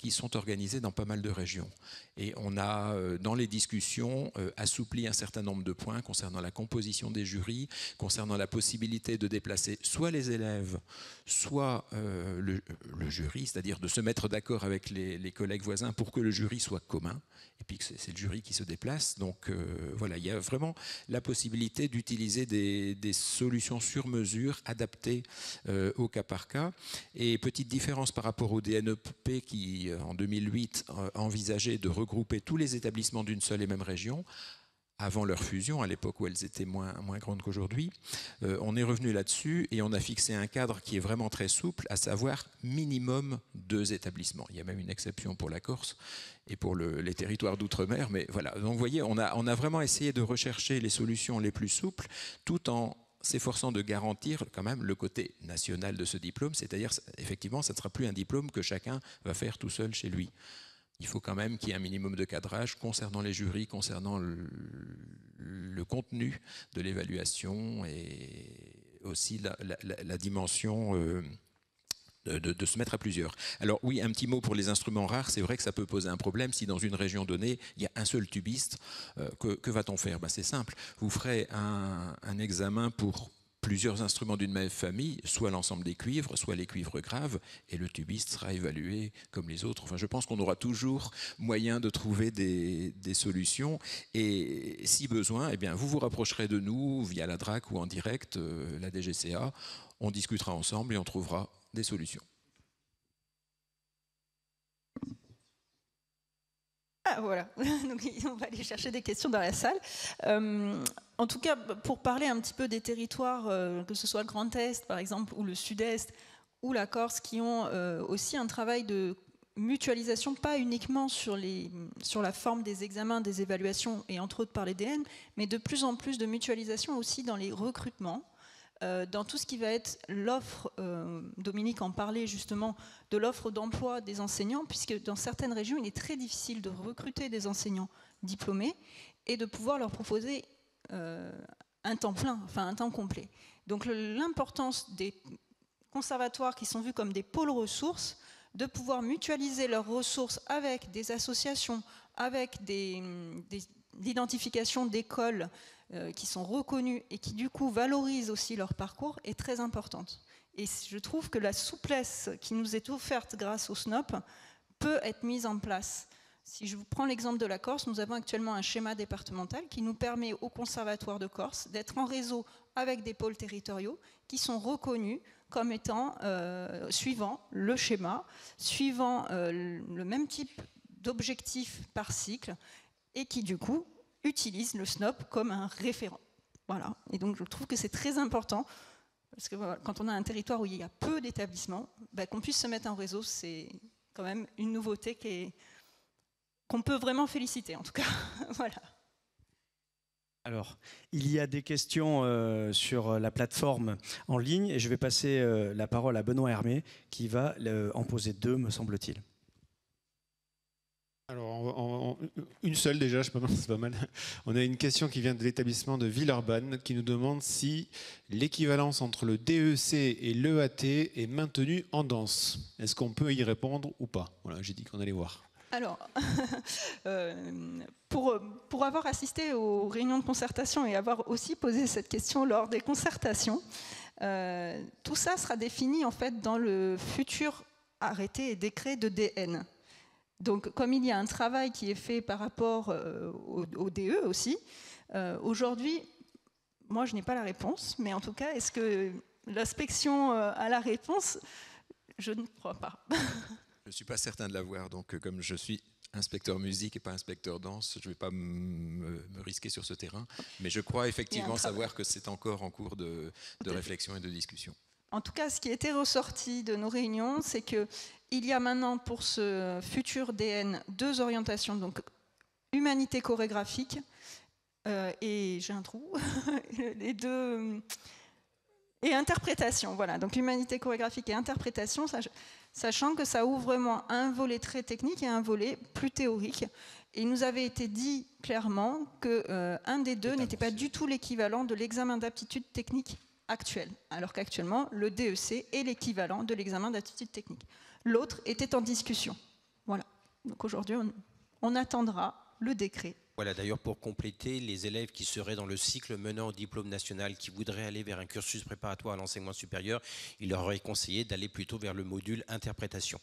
qui sont organisés dans pas mal de régions. Et on a, euh, dans les discussions, euh, assoupli un certain nombre de points concernant la composition des jurys, concernant la possibilité de déplacer soit les élèves, soit euh, le, jury, c'est-à-dire de se mettre d'accord avec les, collègues voisins pour que le jury soit commun, et puis que c'est le jury qui se déplace. Donc voilà, il y a vraiment la possibilité d'utiliser des, solutions sur mesure adaptées au cas par cas. Et petite différence par rapport au DNEP qui euh, en 2008, euh, envisagé de regrouper tous les établissements d'une seule et même région avant leur fusion, à l'époque où elles étaient moins, moins grandes qu'aujourd'hui. Euh, on est revenu là-dessus et on a fixé un cadre qui est vraiment très souple, à savoir minimum deux établissements. Il y a même une exception pour la Corse et pour les territoires d'outre-mer, mais voilà. Donc vous voyez, on a, on a vraiment essayé de rechercher les solutions les plus souples, tout en s'efforçant de garantir quand même le côté national de ce diplôme, c'est-à-dire effectivement, ça ne sera plus un diplôme que chacun va faire tout seul chez lui. Il faut quand même qu'il y ait un minimum de cadrage concernant les jurys, concernant le, contenu de l'évaluation et aussi la, dimension euh, de, se mettre à plusieurs. Alors oui, un petit mot pour les instruments rares, c'est vrai que ça peut poser un problème si dans une région donnée, il y a un seul tubiste, euh, que, va-t-on faire? Ben, C'est simple, vous ferez un, examen pour plusieurs instruments d'une même famille, soit l'ensemble des cuivres, soit les cuivres graves, et le tubiste sera évalué comme les autres. Enfin, je pense qu'on aura toujours moyen de trouver des, solutions, et si besoin, eh bien, vous vous rapprocherez de nous via la DRAC ou en direct, euh, la DGCA, on discutera ensemble et on trouvera des solutions. Ah, voilà, Donc, on va aller chercher des questions dans la salle. Euh, en tout cas, pour parler un petit peu des territoires, que ce soit le Grand Est par exemple, ou le Sud-Est, ou la Corse, qui ont aussi un travail de mutualisation, pas uniquement sur la forme des examens, des évaluations, et entre autres par les DN, mais de plus en plus de mutualisation aussi dans les recrutements, euh, dans tout ce qui va être l'offre, euh, Dominique en parlait justement, de l'offre d'emploi des enseignants, puisque dans certaines régions, il est très difficile de recruter des enseignants diplômés et de pouvoir leur proposer euh, un temps plein, enfin un temps complet. Donc l'importance des conservatoires qui sont vus comme des pôles ressources, de pouvoir mutualiser leurs ressources avec des associations, avec l'identification d'écoles euh, qui sont reconnues et qui du coup valorisent aussi leur parcours est très importante. Et je trouve que la souplesse qui nous est offerte grâce au SNOP peut être mise en place. Si je vous prends l'exemple de la Corse, nous avons actuellement un schéma départemental qui nous permet au Conservatoire de Corse d'être en réseau avec des pôles territoriaux qui sont reconnus comme étant euh, suivant le schéma, suivant euh, le même type d'objectif par cycle et qui du coup utilisent le SNOP comme un référent. Voilà. Et donc je trouve que c'est très important parce que quand on a un territoire où il y a peu d'établissements, bah, qu'on puisse se mettre en réseau, c'est quand même une nouveauté qu'on peut vraiment féliciter en tout cas. voilà. Alors, il y a des questions euh, sur la plateforme en ligne et je vais passer euh, la parole à Benoît Hermé qui va en poser deux, me semble-t-il. Alors, une seule déjà, je pense, c'est pas mal. On a une question qui vient de l'établissement de Villeurbanne qui nous demande si l'équivalence entre le DEC et l'EAT est maintenue en danse. Est-ce qu'on peut y répondre ou pas? Voilà, j'ai dit qu'on allait voir. Alors, euh, pour, avoir assisté aux réunions de concertation et avoir aussi posé cette question lors des concertations, euh, tout ça sera défini en fait dans le futur arrêté et décret de DN. Donc, comme il y a un travail qui est fait par rapport euh, au, DE aussi, aujourd'hui, moi je n'ai pas la réponse, mais en tout cas, est-ce que l'inspection a la réponse? Je ne crois pas. Je ne suis pas certain de l'avoir, donc euh, comme je suis inspecteur musique et pas inspecteur danse, je ne vais pas me, risquer sur ce terrain, mais je crois effectivement savoir que c'est encore en cours de, réflexion et de discussion. En tout cas, ce qui était ressorti de nos réunions, c'est qu'il y a maintenant pour ce futur DN deux orientations, donc humanité chorégraphique euh, et j'ai un trou, les deux et interprétation. Voilà, donc humanité chorégraphique et interprétation, sachant que ça ouvre vraiment un volet très technique et un volet plus théorique. Et il nous avait été dit clairement qu'un euh, des deux n'était pas du tout l'équivalent de l'examen d'aptitude technique actuel, alors qu'actuellement, le DEC est l'équivalent de l'examen d'aptitude technique. L'autre était en discussion. Voilà. Donc aujourd'hui, on attendra le décret voilà, d'ailleurs, pour compléter, les élèves qui seraient dans le cycle menant au diplôme national, qui voudraient aller vers un cursus préparatoire à l'enseignement supérieur, il leur aurait conseillé d'aller plutôt vers le module interprétation.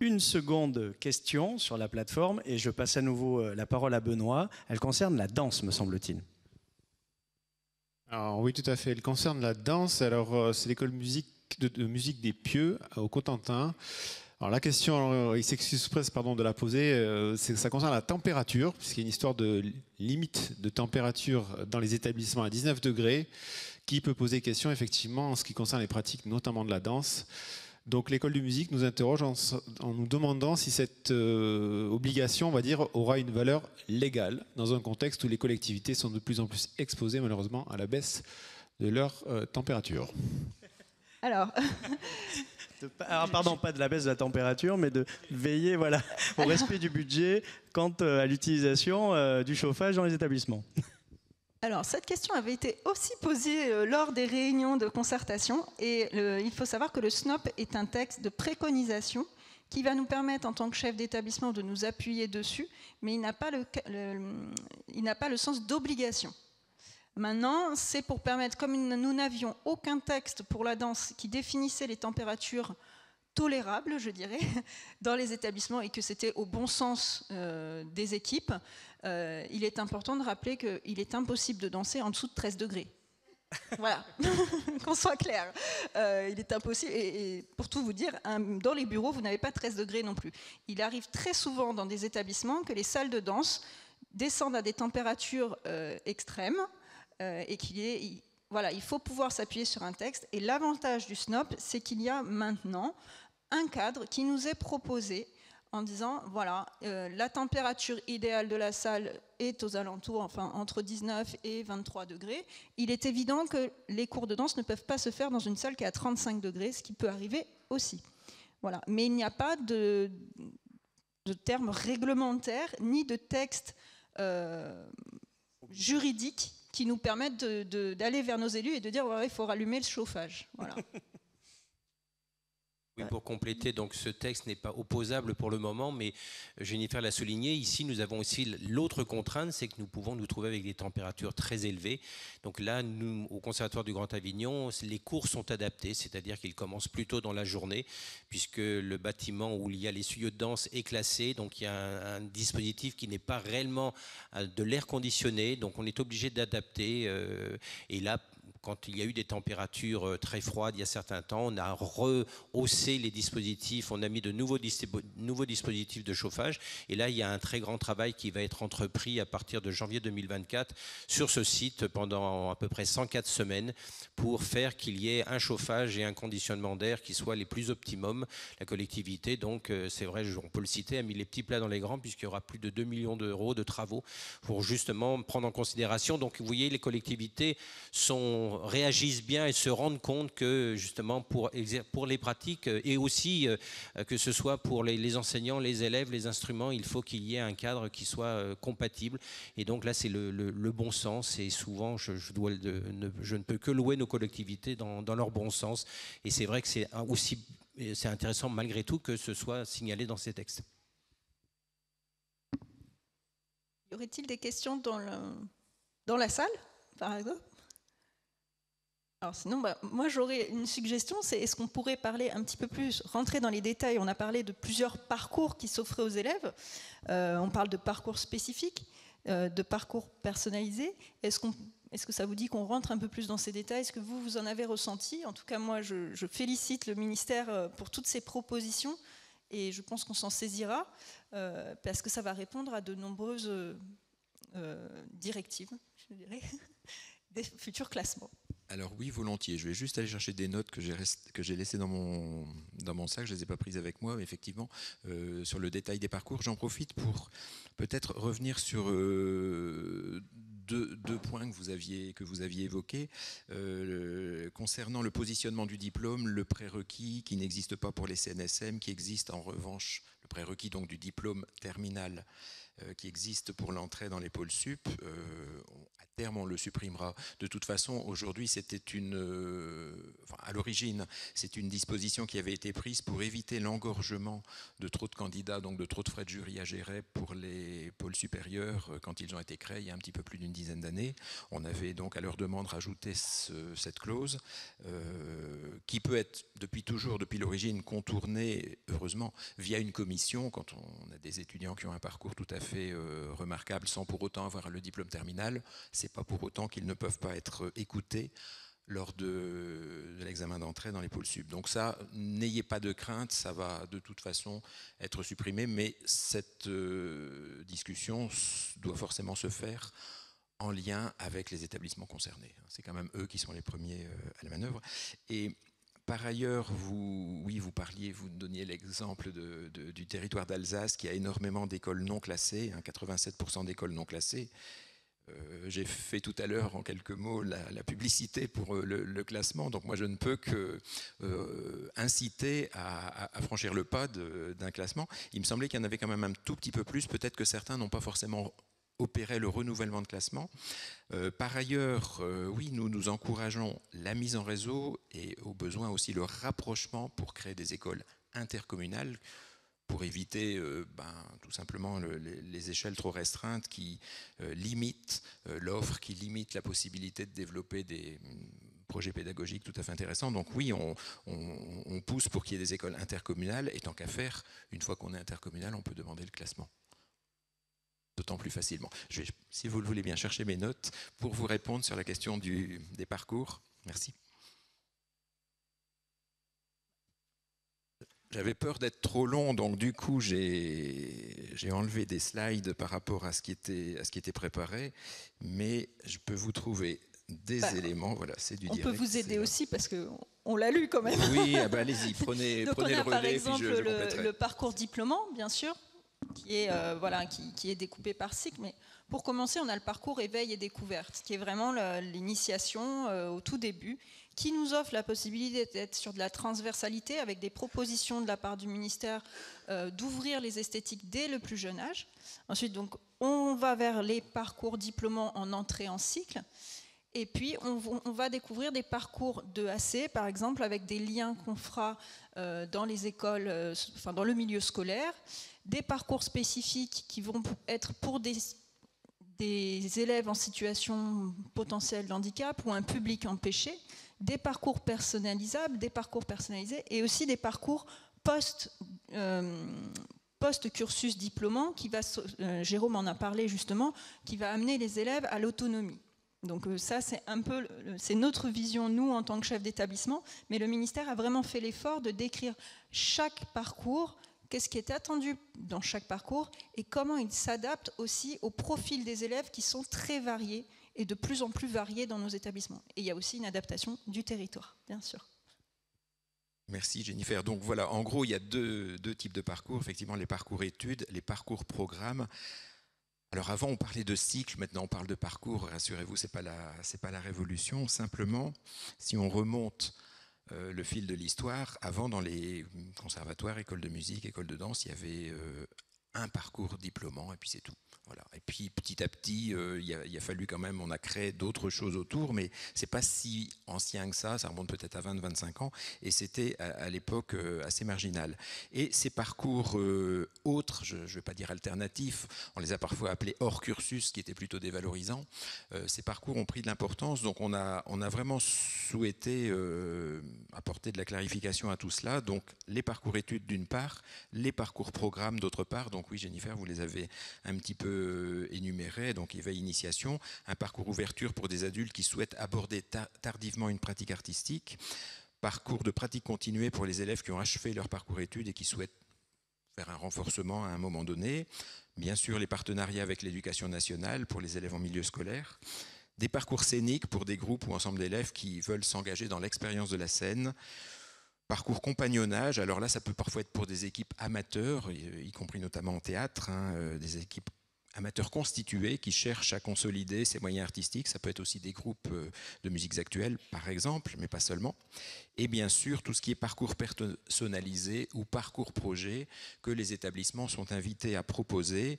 Une seconde question sur la plateforme, et je passe à nouveau euh, la parole à Benoît. Elle concerne la danse, me semble-t-il. Oui, tout à fait. Elle concerne la danse. Alors, euh, c'est l'école de, musique des Pieux au Cotentin. Alors la question, il s'excuse presque de la poser, euh, ça concerne la température, puisqu'il y a une histoire de limite de température dans les établissements à 19 degrés, qui peut poser question effectivement en ce qui concerne les pratiques, notamment de la danse. Donc l'école de musique nous interroge en, nous demandant si cette euh, obligation, on va dire, aura une valeur légale dans un contexte où les collectivités sont de plus en plus exposées malheureusement à la baisse de leur euh, température. Alors, pardon, pas de la baisse de la température, mais de veiller voilà, au respect du budget quant euh, à l'utilisation euh, du chauffage dans les établissements. Alors, cette question avait été aussi posée euh, lors des réunions de concertation, et il faut savoir que le SNOP est un texte de préconisation qui va nous permettre, en tant que chef d'établissement, de nous appuyer dessus, mais il n'a pas le sens d'obligation. Maintenant, c'est pour permettre, comme nous n'avions aucun texte pour la danse qui définissait les températures tolérables, je dirais, dans les établissements et que c'était au bon sens euh, des équipes, euh, il est important de rappeler qu'il est impossible de danser en dessous de 13 degrés. voilà, qu'on soit clair. Euh, il est impossible, et, pour tout vous dire, dans les bureaux, vous n'avez pas 13 degrés non plus. Il arrive très souvent dans des établissements que les salles de danse descendent à des températures extrêmes et qu'il est voilà, il faut pouvoir s'appuyer sur un texte. Et l'avantage du SNOP, c'est qu'il y a maintenant un cadre qui nous est proposé en disant voilà, euh, la température idéale de la salle est aux alentours, enfin entre 19 et 23 degrés. Il est évident que les cours de danse ne peuvent pas se faire dans une salle qui est à 35 degrés, ce qui peut arriver aussi. Voilà. Mais il n'y a pas de, de termes réglementaires ni de texte euh, juridique qui nous permettent d'aller vers nos élus et de dire il faut rallumer le chauffage. Voilà. pour compléter, donc ce texte n'est pas opposable pour le moment, mais Jennifer l'a souligné, ici nous avons aussi l'autre contrainte, c'est que nous pouvons nous trouver avec des températures très élevées. Donc là, nous, au Conservatoire du Grand Avignon, les cours sont adaptés, c'est-à-dire qu'ils commencent plus tôt dans la journée, puisque le bâtiment où il y a les tuyaux de danse est classé, donc il y a un, dispositif qui n'est pas réellement euh, de l'air conditionné, donc on est obligé d'adapter. Euh, et là, quand il y a eu des températures euh, très froides il y a certains temps, on a rehaussé les dispositifs, on a mis de nouveaux, nouveaux, dispositifs de chauffage. Et là, il y a un très grand travail qui va être entrepris à partir de janvier 2024 sur ce site pendant à peu près 104 semaines pour faire qu'il y ait un chauffage et un conditionnement d'air qui soient les plus optimums. La collectivité, donc, euh, c'est vrai, on peut le citer, a mis les petits plats dans les grands puisqu'il y aura plus de 2 millions d'euros de travaux pour justement prendre en considération. Donc, vous voyez, les collectivités sont réagissent bien et se rendent compte que justement pour, pour les pratiques euh, et aussi euh, que ce soit pour les, enseignants, les élèves, les instruments, il faut qu'il y ait un cadre qui soit euh, compatible. Et donc là, c'est le, bon sens et souvent, je, ne peux que louer nos collectivités dans, leur bon sens. Et c'est vrai que c'est aussi c'est intéressant malgré tout que ce soit signalé dans ces textes. Y aurait-il des questions dans, dans la salle, par exemple? Alors sinon, bah, moi j'aurais une suggestion, c'est est-ce qu'on pourrait parler un petit peu plus, rentrer dans les détails? On a parlé de plusieurs parcours qui s'offraient aux élèves. Euh, on parle de parcours spécifiques, euh, de parcours personnalisés. Est-ce qu'on est-ce que ça vous dit qu'on rentre un peu plus dans ces détails? Est-ce que vous, vous en avez ressenti? En tout cas, moi, je, félicite le ministère euh, pour toutes ces propositions et je pense qu'on s'en saisira parce que ça va répondre à de nombreuses directives, je dirais, des futurs classements. Alors oui, volontiers. Je vais juste aller chercher des notes que j'ai laissées dans mon, dans mon sac. Je ne les ai pas prises avec moi, mais effectivement, euh, sur le détail des parcours, j'en profite pour peut-être revenir sur euh, deux, points que vous aviez, évoqués. Euh, concernant le positionnement du diplôme, le prérequis qui n'existe pas pour les CNSM, qui existe en revanche, le prérequis donc du diplôme terminal qui existe pour l'entrée dans les pôles sup on le supprimera. De toute façon, aujourd'hui, c'était une, euh, à l'origine, c'est une disposition qui avait été prise pour éviter l'engorgement de trop de candidats, donc de trop de frais de jury à gérer pour les pôles supérieurs euh, quand ils ont été créés il y a un petit peu plus d'une dizaine d'années. On avait donc à leur demande rajouté cette clause euh, qui peut être depuis toujours, depuis l'origine, contournée, heureusement, via une commission quand on a des étudiants qui ont un parcours tout à fait remarquable sans pour autant avoir le diplôme terminal. C'est pas pour autant qu'ils ne peuvent pas être écoutés lors de, l'examen d'entrée dans les pôles sub. Donc ça, n'ayez pas de crainte, ça va de toute façon être supprimé, mais cette euh, discussion doit forcément se faire en lien avec les établissements concernés. C'est quand même eux qui sont les premiers euh, à la manœuvre. Et par ailleurs, vous, oui, vous parliez, vous donniez l'exemple du territoire d'Alsace qui a énormément d'écoles non classées, 87% hein, d'écoles non classées. Euh, j'ai fait tout à l'heure en quelques mots la, publicité pour euh, le, classement, donc moi je ne peux que euh, inciter à, franchir le pas d'un classement. Il me semblait qu'il y en avait quand même un tout petit peu plus, peut-être que certains n'ont pas forcément opéré le renouvellement de classement. par ailleurs, oui, nous nous encourageons la mise en réseau et au besoin aussi le rapprochement pour créer des écoles intercommunales pour éviter euh, ben, tout simplement les, échelles trop restreintes qui euh, limitent euh, l'offre, qui limitent la possibilité de développer des mm, projets pédagogiques tout à fait intéressants. Donc oui, on, pousse pour qu'il y ait des écoles intercommunales, et tant qu'à faire, une fois qu'on est intercommunal, on peut demander le classement d'autant plus facilement. Je vais, si vous le voulez bien, chercher mes notes pour vous répondre sur la question du, des parcours. Merci. j'avais peur d'être trop long, donc du coup j'ai enlevé des slides par rapport à ce, qui était, à ce qui était préparé, mais je peux vous trouver des bah, éléments. Voilà, c'est du On peut vous aider aussi parce que on l'a lu quand même. Oui, ah bah, allez-y, prenez, prenez le relais. Par exemple, le, parcours diplômant, bien sûr, qui est, euh, voilà, qui, qui, est découpé par cycle, mais pour commencer, on a le parcours éveil et découverte, qui est vraiment l'initiation euh, au tout début, qui nous offre la possibilité d'être sur de la transversalité avec des propositions de la part du ministère euh, d'ouvrir les esthétiques dès le plus jeune âge. Ensuite, donc, on va vers les parcours diplômants en entrée en cycle. Et puis, on, va découvrir des parcours de AC, par exemple, avec des liens qu'on fera dans les écoles, enfin, dans le milieu scolaire, des parcours spécifiques qui vont être pour des élèves en situation potentielle de handicap ou un public empêché, des parcours personnalisables, des parcours personnalisés et aussi des parcours euh, cursus diplômant qui va, euh, Jérôme en a parlé justement, qui va amener les élèves à l'autonomie. Donc euh, ça, c'est un peu, c'est notre vision, nous, en tant que chef d'établissement, mais le ministère a vraiment fait l'effort de décrire chaque parcours qu'est-ce qui est attendu dans chaque parcours et comment il s'adapte aussi au profil des élèves qui sont très variés et de plus en plus variés dans nos établissements. Et il y a aussi une adaptation du territoire, bien sûr. Merci Jennifer. Donc voilà, en gros, il y a deux, types de parcours, effectivement les parcours études, les parcours programmes. Alors avant, on parlait de cycle, maintenant on parle de parcours. Rassurez-vous, ce n'est pas, la, pas la révolution. Simplement, si on remonte euh, le fil de l'histoire. Avant, dans les conservatoires, écoles de musique, écoles de danse, il y avait euh, un parcours diplômant et puis c'est tout. Et puis petit à petit, euh, il, a, fallu quand même, on a créé d'autres choses autour, mais c'est pas si ancien que ça, ça remonte peut-être à 20-25 ans, et c'était à, l'époque euh, assez marginal. Et ces parcours euh, autres, je ne vais pas dire alternatifs, on les a parfois appelés hors cursus, qui étaient plutôt dévalorisants, ces parcours ont pris de l'importance, donc on a, on a vraiment souhaité apporter de la clarification à tout cela, donc les parcours études d'une part, les parcours programmes d'autre part, donc oui Jennifer, vous les avez un petit peu euh, énuméré, donc éveil initiation, un parcours ouverture pour des adultes qui souhaitent aborder tardivement une pratique artistique, parcours de pratique continuée pour les élèves qui ont achevé leur parcours études et qui souhaitent faire un renforcement à un moment donné, bien sûr les partenariats avec l'éducation nationale pour les élèves en milieu scolaire, des parcours scéniques pour des groupes ou ensemble d'élèves qui veulent s'engager dans l'expérience de la scène, parcours compagnonnage, alors là ça peut parfois être pour des équipes amateurs, y compris notamment en théâtre, hein, euh, des équipes amateurs constitués qui cherchent à consolider ses moyens artistiques. Ça peut être aussi des groupes euh, de musiques actuelles, par exemple, mais pas seulement. Et bien sûr, tout ce qui est parcours personnalisé ou parcours projet que les établissements sont invités à proposer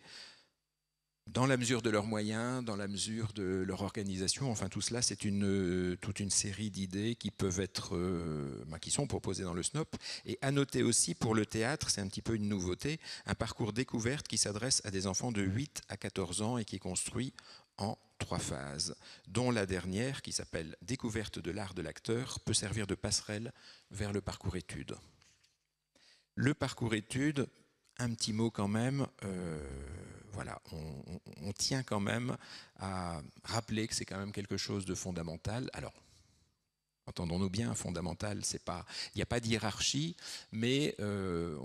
dans la mesure de leurs moyens, dans la mesure de leur organisation. Enfin, tout cela, c'est euh, toute une série d'idées qui peuvent être, euh, bah, qui sont proposées dans le SNOP. Et à noter aussi pour le théâtre, c'est un petit peu une nouveauté, un parcours découverte qui s'adresse à des enfants de 8 à 14 ans et qui est construit en trois phases, dont la dernière, qui s'appelle Découverte de l'art de l'acteur, peut servir de passerelle vers le parcours études. Le parcours études, un petit mot quand même. Euh, voilà, on, tient quand même à rappeler que c'est quand même quelque chose de fondamental. Alors, entendons-nous bien, fondamental, c'est pas, il n'y a pas de hiérarchie, mais euh,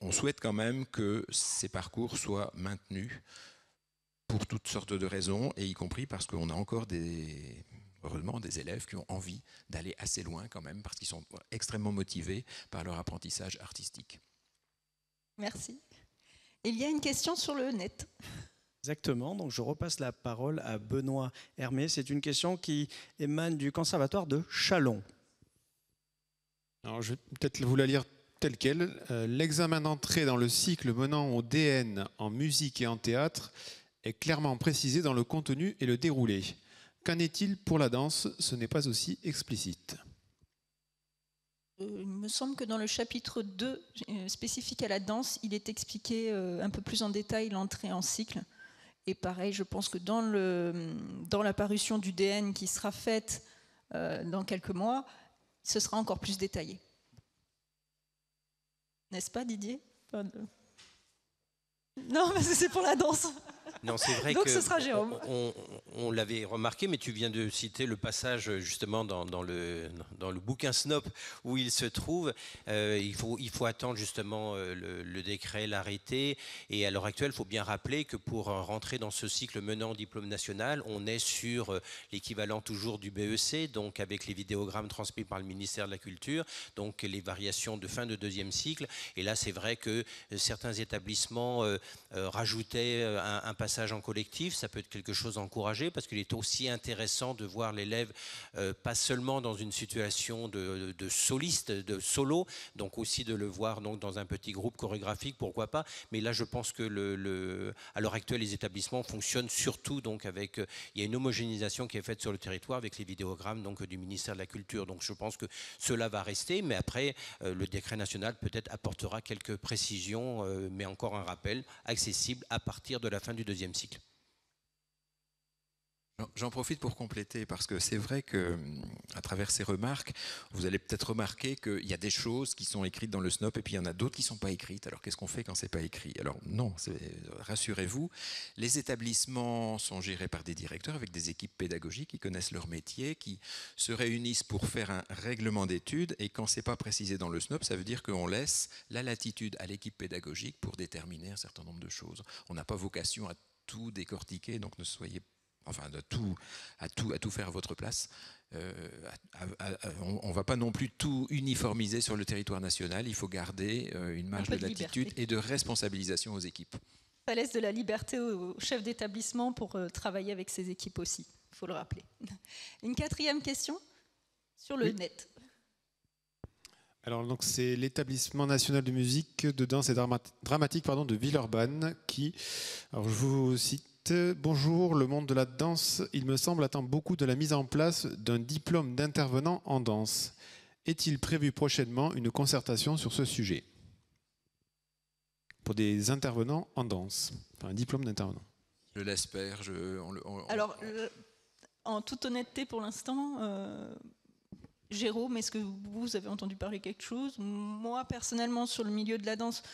on, souhaite quand même que ces parcours soient maintenus pour toutes sortes de raisons, et y compris parce qu'on a encore des élèves qui ont envie d'aller assez loin quand même, parce qu'ils sont extrêmement motivés par leur apprentissage artistique. Merci. Il y a une question sur le net. Exactement, donc je repasse la parole à Benoît Hermé. C'est une question qui émane du conservatoire de Chalon. Alors je vais peut-être vous la lire telle quelle. Euh, l'examen d'entrée dans le cycle menant au DN en musique et en théâtre est clairement précisé dans le contenu et le déroulé. Qu'en est-il pour la danse? Ce n'est pas aussi explicite. Euh, il me semble que dans le chapitre 2, euh, spécifique à la danse, il est expliqué euh, un peu plus en détail l'entrée en cycle. Et pareil, je pense que dans, le, dans la parution du DN qui sera faite dans quelques mois, ce sera encore plus détaillé. N'est-ce pas, Didier? Non, parce c'est pour la danse. Non, c'est vrai Donc que ce sera Jérôme. On, on l'avait remarqué, mais tu viens de citer le passage justement dans, dans le, dans le bouquin Snop où il se trouve. Euh, il, faut, il faut attendre justement euh, le, le décret, l'arrêté. Et à l'heure actuelle, il faut bien rappeler que pour rentrer dans ce cycle menant au diplôme national, on est sur euh, l'équivalent toujours du BEC, donc avec les vidéogrammes transmis par le ministère de la Culture, donc les variations de fin de deuxième cycle. Et là, c'est vrai que certains établissements rajoutaient un, un passage en collectif. Ça peut être quelque chose à encourager parce qu'il est aussi intéressant de voir l'élève euh, pas seulement dans une situation de, soliste, de solo, donc aussi de le voir donc dans un petit groupe chorégraphique, pourquoi pas. Mais là, je pense que à l'heure actuelle, les établissements fonctionnent surtout donc avec. Euh, il y a une homogénéisation qui est faite sur le territoire avec les vidéogrammes donc du ministère de la Culture. Donc je pense que cela va rester, mais après euh, le décret national peut-être apportera quelques précisions, mais encore un rappel accessible à partir de la fin du deuxième cycle. J'en profite pour compléter parce que c'est vrai que, à travers ces remarques, vous allez peut-être remarquer qu'il y a des choses qui sont écrites dans le SNOP et puis il y en a d'autres qui ne sont pas écrites. Alors qu'est-ce qu'on fait quand c'est pas écrit? Alors non, rassurez-vous, les établissements sont gérés par des directeurs avec des équipes pédagogiques qui connaissent leur métier, qui se réunissent pour faire un règlement d'études et quand c'est pas précisé dans le SNOP, ça veut dire qu'on laisse la latitude à l'équipe pédagogique pour déterminer un certain nombre de choses. On n'a pas vocation à tout décortiquer, donc ne soyez pas enfin de tout, à, tout, à tout faire à votre place. Euh, à, à, on ne va pas non plus tout uniformiser sur le territoire national, il faut garder euh, une marge de, de latitude et de responsabilisation aux équipes. Ça laisse de la liberté au chef d'établissement pour euh, travailler avec ses équipes aussi, il faut le rappeler. Une quatrième question sur le oui. net. Alors donc c'est l'établissement national de musique, de danse et dramatique pardon, de Villeurbanne qui, alors je vous cite Bonjour, le monde de la danse, il me semble, attend beaucoup de la mise en place d'un diplôme d'intervenant en danse. Est-il prévu prochainement une concertation sur ce sujet? Pour des intervenants en danse, enfin, un diplôme d'intervenant. Je l'espère. Je, on, on, Alors, euh, en toute honnêteté, pour l'instant, euh, Jérôme, est-ce que vous avez entendu parler quelque chose? Moi, personnellement, sur le milieu de la danse,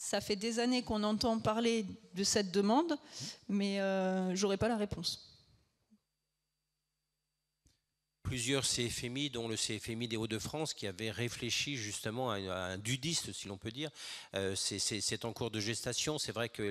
ça fait des années qu'on entend parler de cette demande, mais euh, j'aurais pas la réponse. Plusieurs CFMI, dont le CFMI des Hauts-de-France, qui avait réfléchi justement à un dudiste, si l'on peut dire. Euh, c'est en cours de gestation. C'est vrai que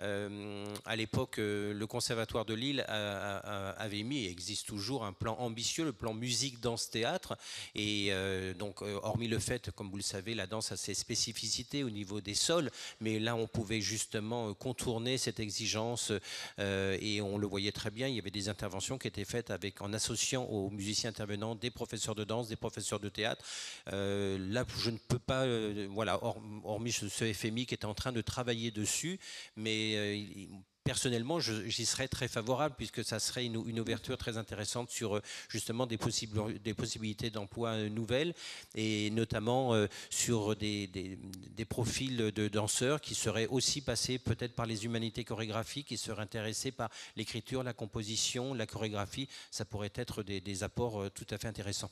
euh, à l'époque, euh, le Conservatoire de Lille avait mis, et existe toujours, un plan ambitieux, le plan musique, danse, théâtre. Et donc, hormis le fait, comme vous le savez, la danse a ses spécificités au niveau des sols, mais là, on pouvait justement contourner cette exigence et on le voyait très bien. Il y avait des interventions qui étaient faites avec, en associant aux musiciens intervenants, des professeurs de danse, des professeurs de théâtre. Euh, là, je ne peux pas, euh, voilà, hormis ce, ce, FMI qui est en train de travailler dessus, mais euh, personnellement, j'y serais très favorable puisque ça serait une, ouverture très intéressante sur justement des, possibles, possibilités d'emploi nouvelles et notamment euh, sur des, profils de danseurs qui seraient aussi passés peut-être par les humanités chorégraphiques, qui seraient intéressés par l'écriture, la composition, la chorégraphie. Ça pourrait être des, apports euh, tout à fait intéressants.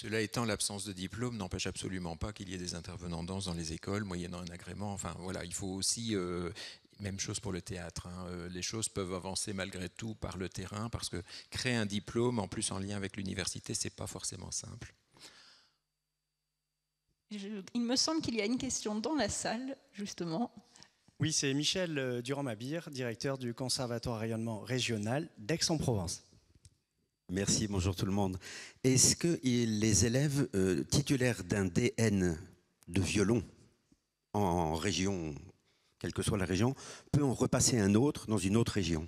Cela étant, l'absence de diplôme n'empêche absolument pas qu'il y ait des intervenants danse dans les écoles, moyennant un agrément. Enfin, voilà, il faut aussi, euh, même chose pour le théâtre, hein, euh, les choses peuvent avancer malgré tout par le terrain, parce que créer un diplôme, en plus en lien avec l'université, c'est pas forcément simple. Je, il me semble qu'il y a une question dans la salle, justement. Oui, c'est Michel euh, Durand-Mabir, directeur du Conservatoire rayonnement régional d'Aix-en-Provence. Merci, bonjour tout le monde. Est-ce que les élèves euh, titulaires d'un DN de violon en région, quelle que soit la région, peut en repasser un autre dans une autre région?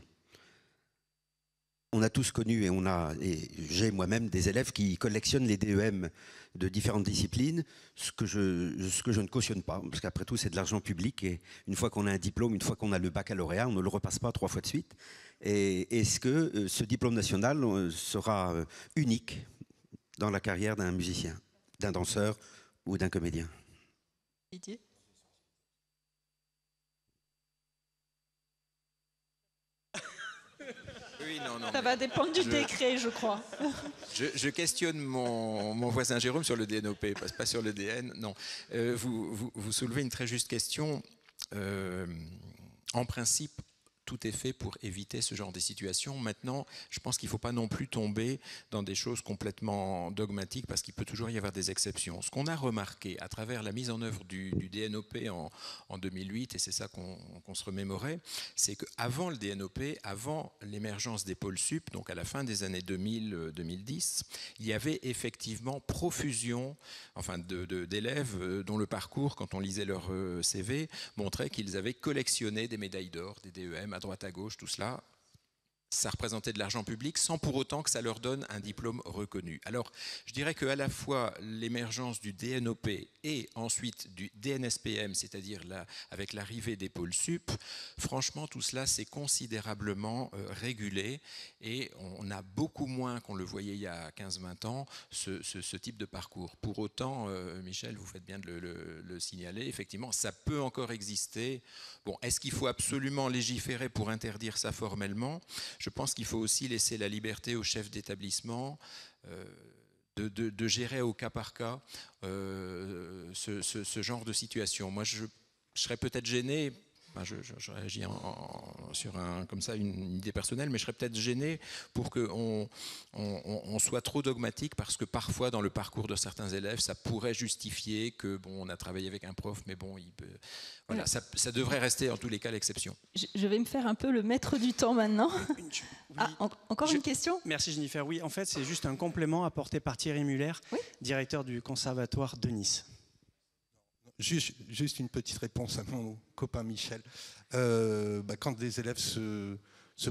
On a tous connu et j'ai moi-même des élèves qui collectionnent les DEM de différentes disciplines, ce que je, ce que je ne cautionne pas, parce qu'après tout c'est de l'argent public et une fois qu'on a un diplôme, une fois qu'on a le baccalauréat, on ne le repasse pas trois fois de suite. Et est-ce que ce diplôme national sera unique dans la carrière d'un musicien, d'un danseur ou d'un comédien? Didier? Oui, non, non, Ça va dépendre du je, décret, je crois. Je, je questionne mon, mon, voisin Jérôme sur le DNOP, pas, pas sur le DN. Non, euh, vous, vous, vous, soulevez une très juste question. Euh, en principe, tout est fait pour éviter ce genre de situation. Maintenant, je pense qu'il ne faut pas non plus tomber dans des choses complètement dogmatiques parce qu'il peut toujours y avoir des exceptions. Ce qu'on a remarqué à travers la mise en œuvre du, DNOP en, 2008, et c'est ça qu'on se remémorait, c'est qu'avant le DNOP, avant l'émergence des pôles sup, donc à la fin des années 2000-2010, il y avait effectivement profusion enfin d'élèves euh, dont le parcours, quand on lisait leur euh, CV, montrait qu'ils avaient collectionné des médailles d'or, des DEM droite à gauche, tout cela ça représentait de l'argent public sans pour autant que ça leur donne un diplôme reconnu. Alors, je dirais qu'à la fois l'émergence du DNOP et ensuite du DNSPM, c'est-à-dire avec l'arrivée des pôles sup, franchement, tout cela s'est considérablement euh, régulé et on a beaucoup moins qu'on le voyait il y a 15-20 ans, ce, type de parcours. Pour autant, euh, Michel, vous faites bien de le, le signaler, effectivement, ça peut encore exister. Bon, est-ce qu'il faut absolument légiférer pour interdire ça formellement? Je pense qu'il faut aussi laisser la liberté aux chefs d'établissement euh, de, gérer au cas par cas euh, ce, genre de situation. Moi, je, je serais peut-être gêné je, réagis sur un, comme ça une, idée personnelle, mais je serais peut-être gêné pour qu'on on, soit trop dogmatique parce que parfois dans le parcours de certains élèves, ça pourrait justifier que bon, on a travaillé avec un prof, mais bon, il peut, voilà, ça, devrait rester en tous les cas l'exception. Je, vais me faire un peu le maître du temps maintenant. ah, encore une question? Merci Jennifer. Oui, en fait, c'est juste un complément apporté par Thierry Muller, directeur du Conservatoire de Nice. Juste, une petite réponse à mon copain Michel. Euh, bah, quand des élèves se,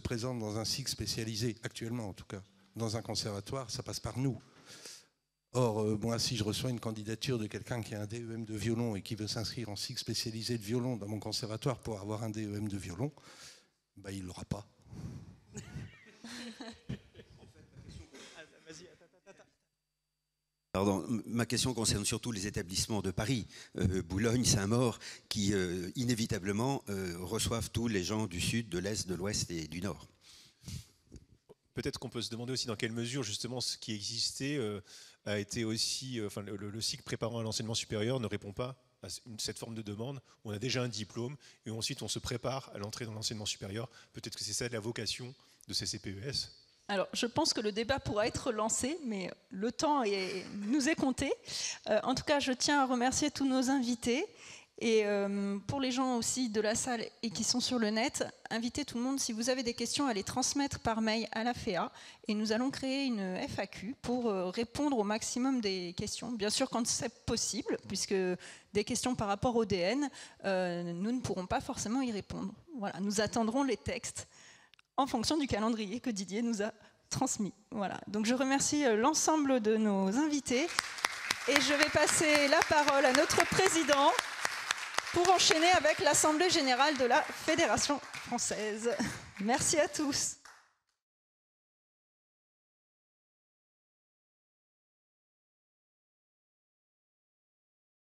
présentent dans un cycle spécialisé, actuellement en tout cas, dans un conservatoire, ça passe par nous. Or, euh, moi, si je reçois une candidature de quelqu'un qui a un DEM de violon et qui veut s'inscrire en cycle spécialisé de violon dans mon conservatoire pour avoir un DEM de violon, bah, il ne l'aura pas. Pardon, ma question concerne surtout les établissements de Paris, euh, Boulogne, Saint-Maur, qui euh, inévitablement euh, reçoivent tous les gens du sud, de l'est, de l'ouest et du nord. Peut-être qu'on peut se demander aussi dans quelle mesure justement ce qui existait a été aussi, enfin le, cycle préparant à l'enseignement supérieur ne répond pas à cette forme de demande. On a déjà un diplôme et ensuite on se prépare à l'entrée dans l'enseignement supérieur. Peut-être que c'est ça la vocation de ces CPES. Alors, je pense que le débat pourra être lancé, mais le temps nous est compté. Euh, en tout cas, je tiens à remercier tous nos invités. Et euh, pour les gens aussi de la salle et qui sont sur le net, invitez tout le monde, si vous avez des questions, à les transmettre par mail à la FEA. Et nous allons créer une FAQ pour euh, répondre au maximum des questions. Bien sûr, quand c'est possible, puisque des questions par rapport au DN, nous ne pourrons pas forcément y répondre. Voilà, nous attendrons les textes en fonction du calendrier que Didier nous a transmis. Voilà. Donc je remercie euh, l'ensemble de nos invités et je vais passer la parole à notre président pour enchaîner avec l'Assemblée générale de la Fédération française. Merci à tous.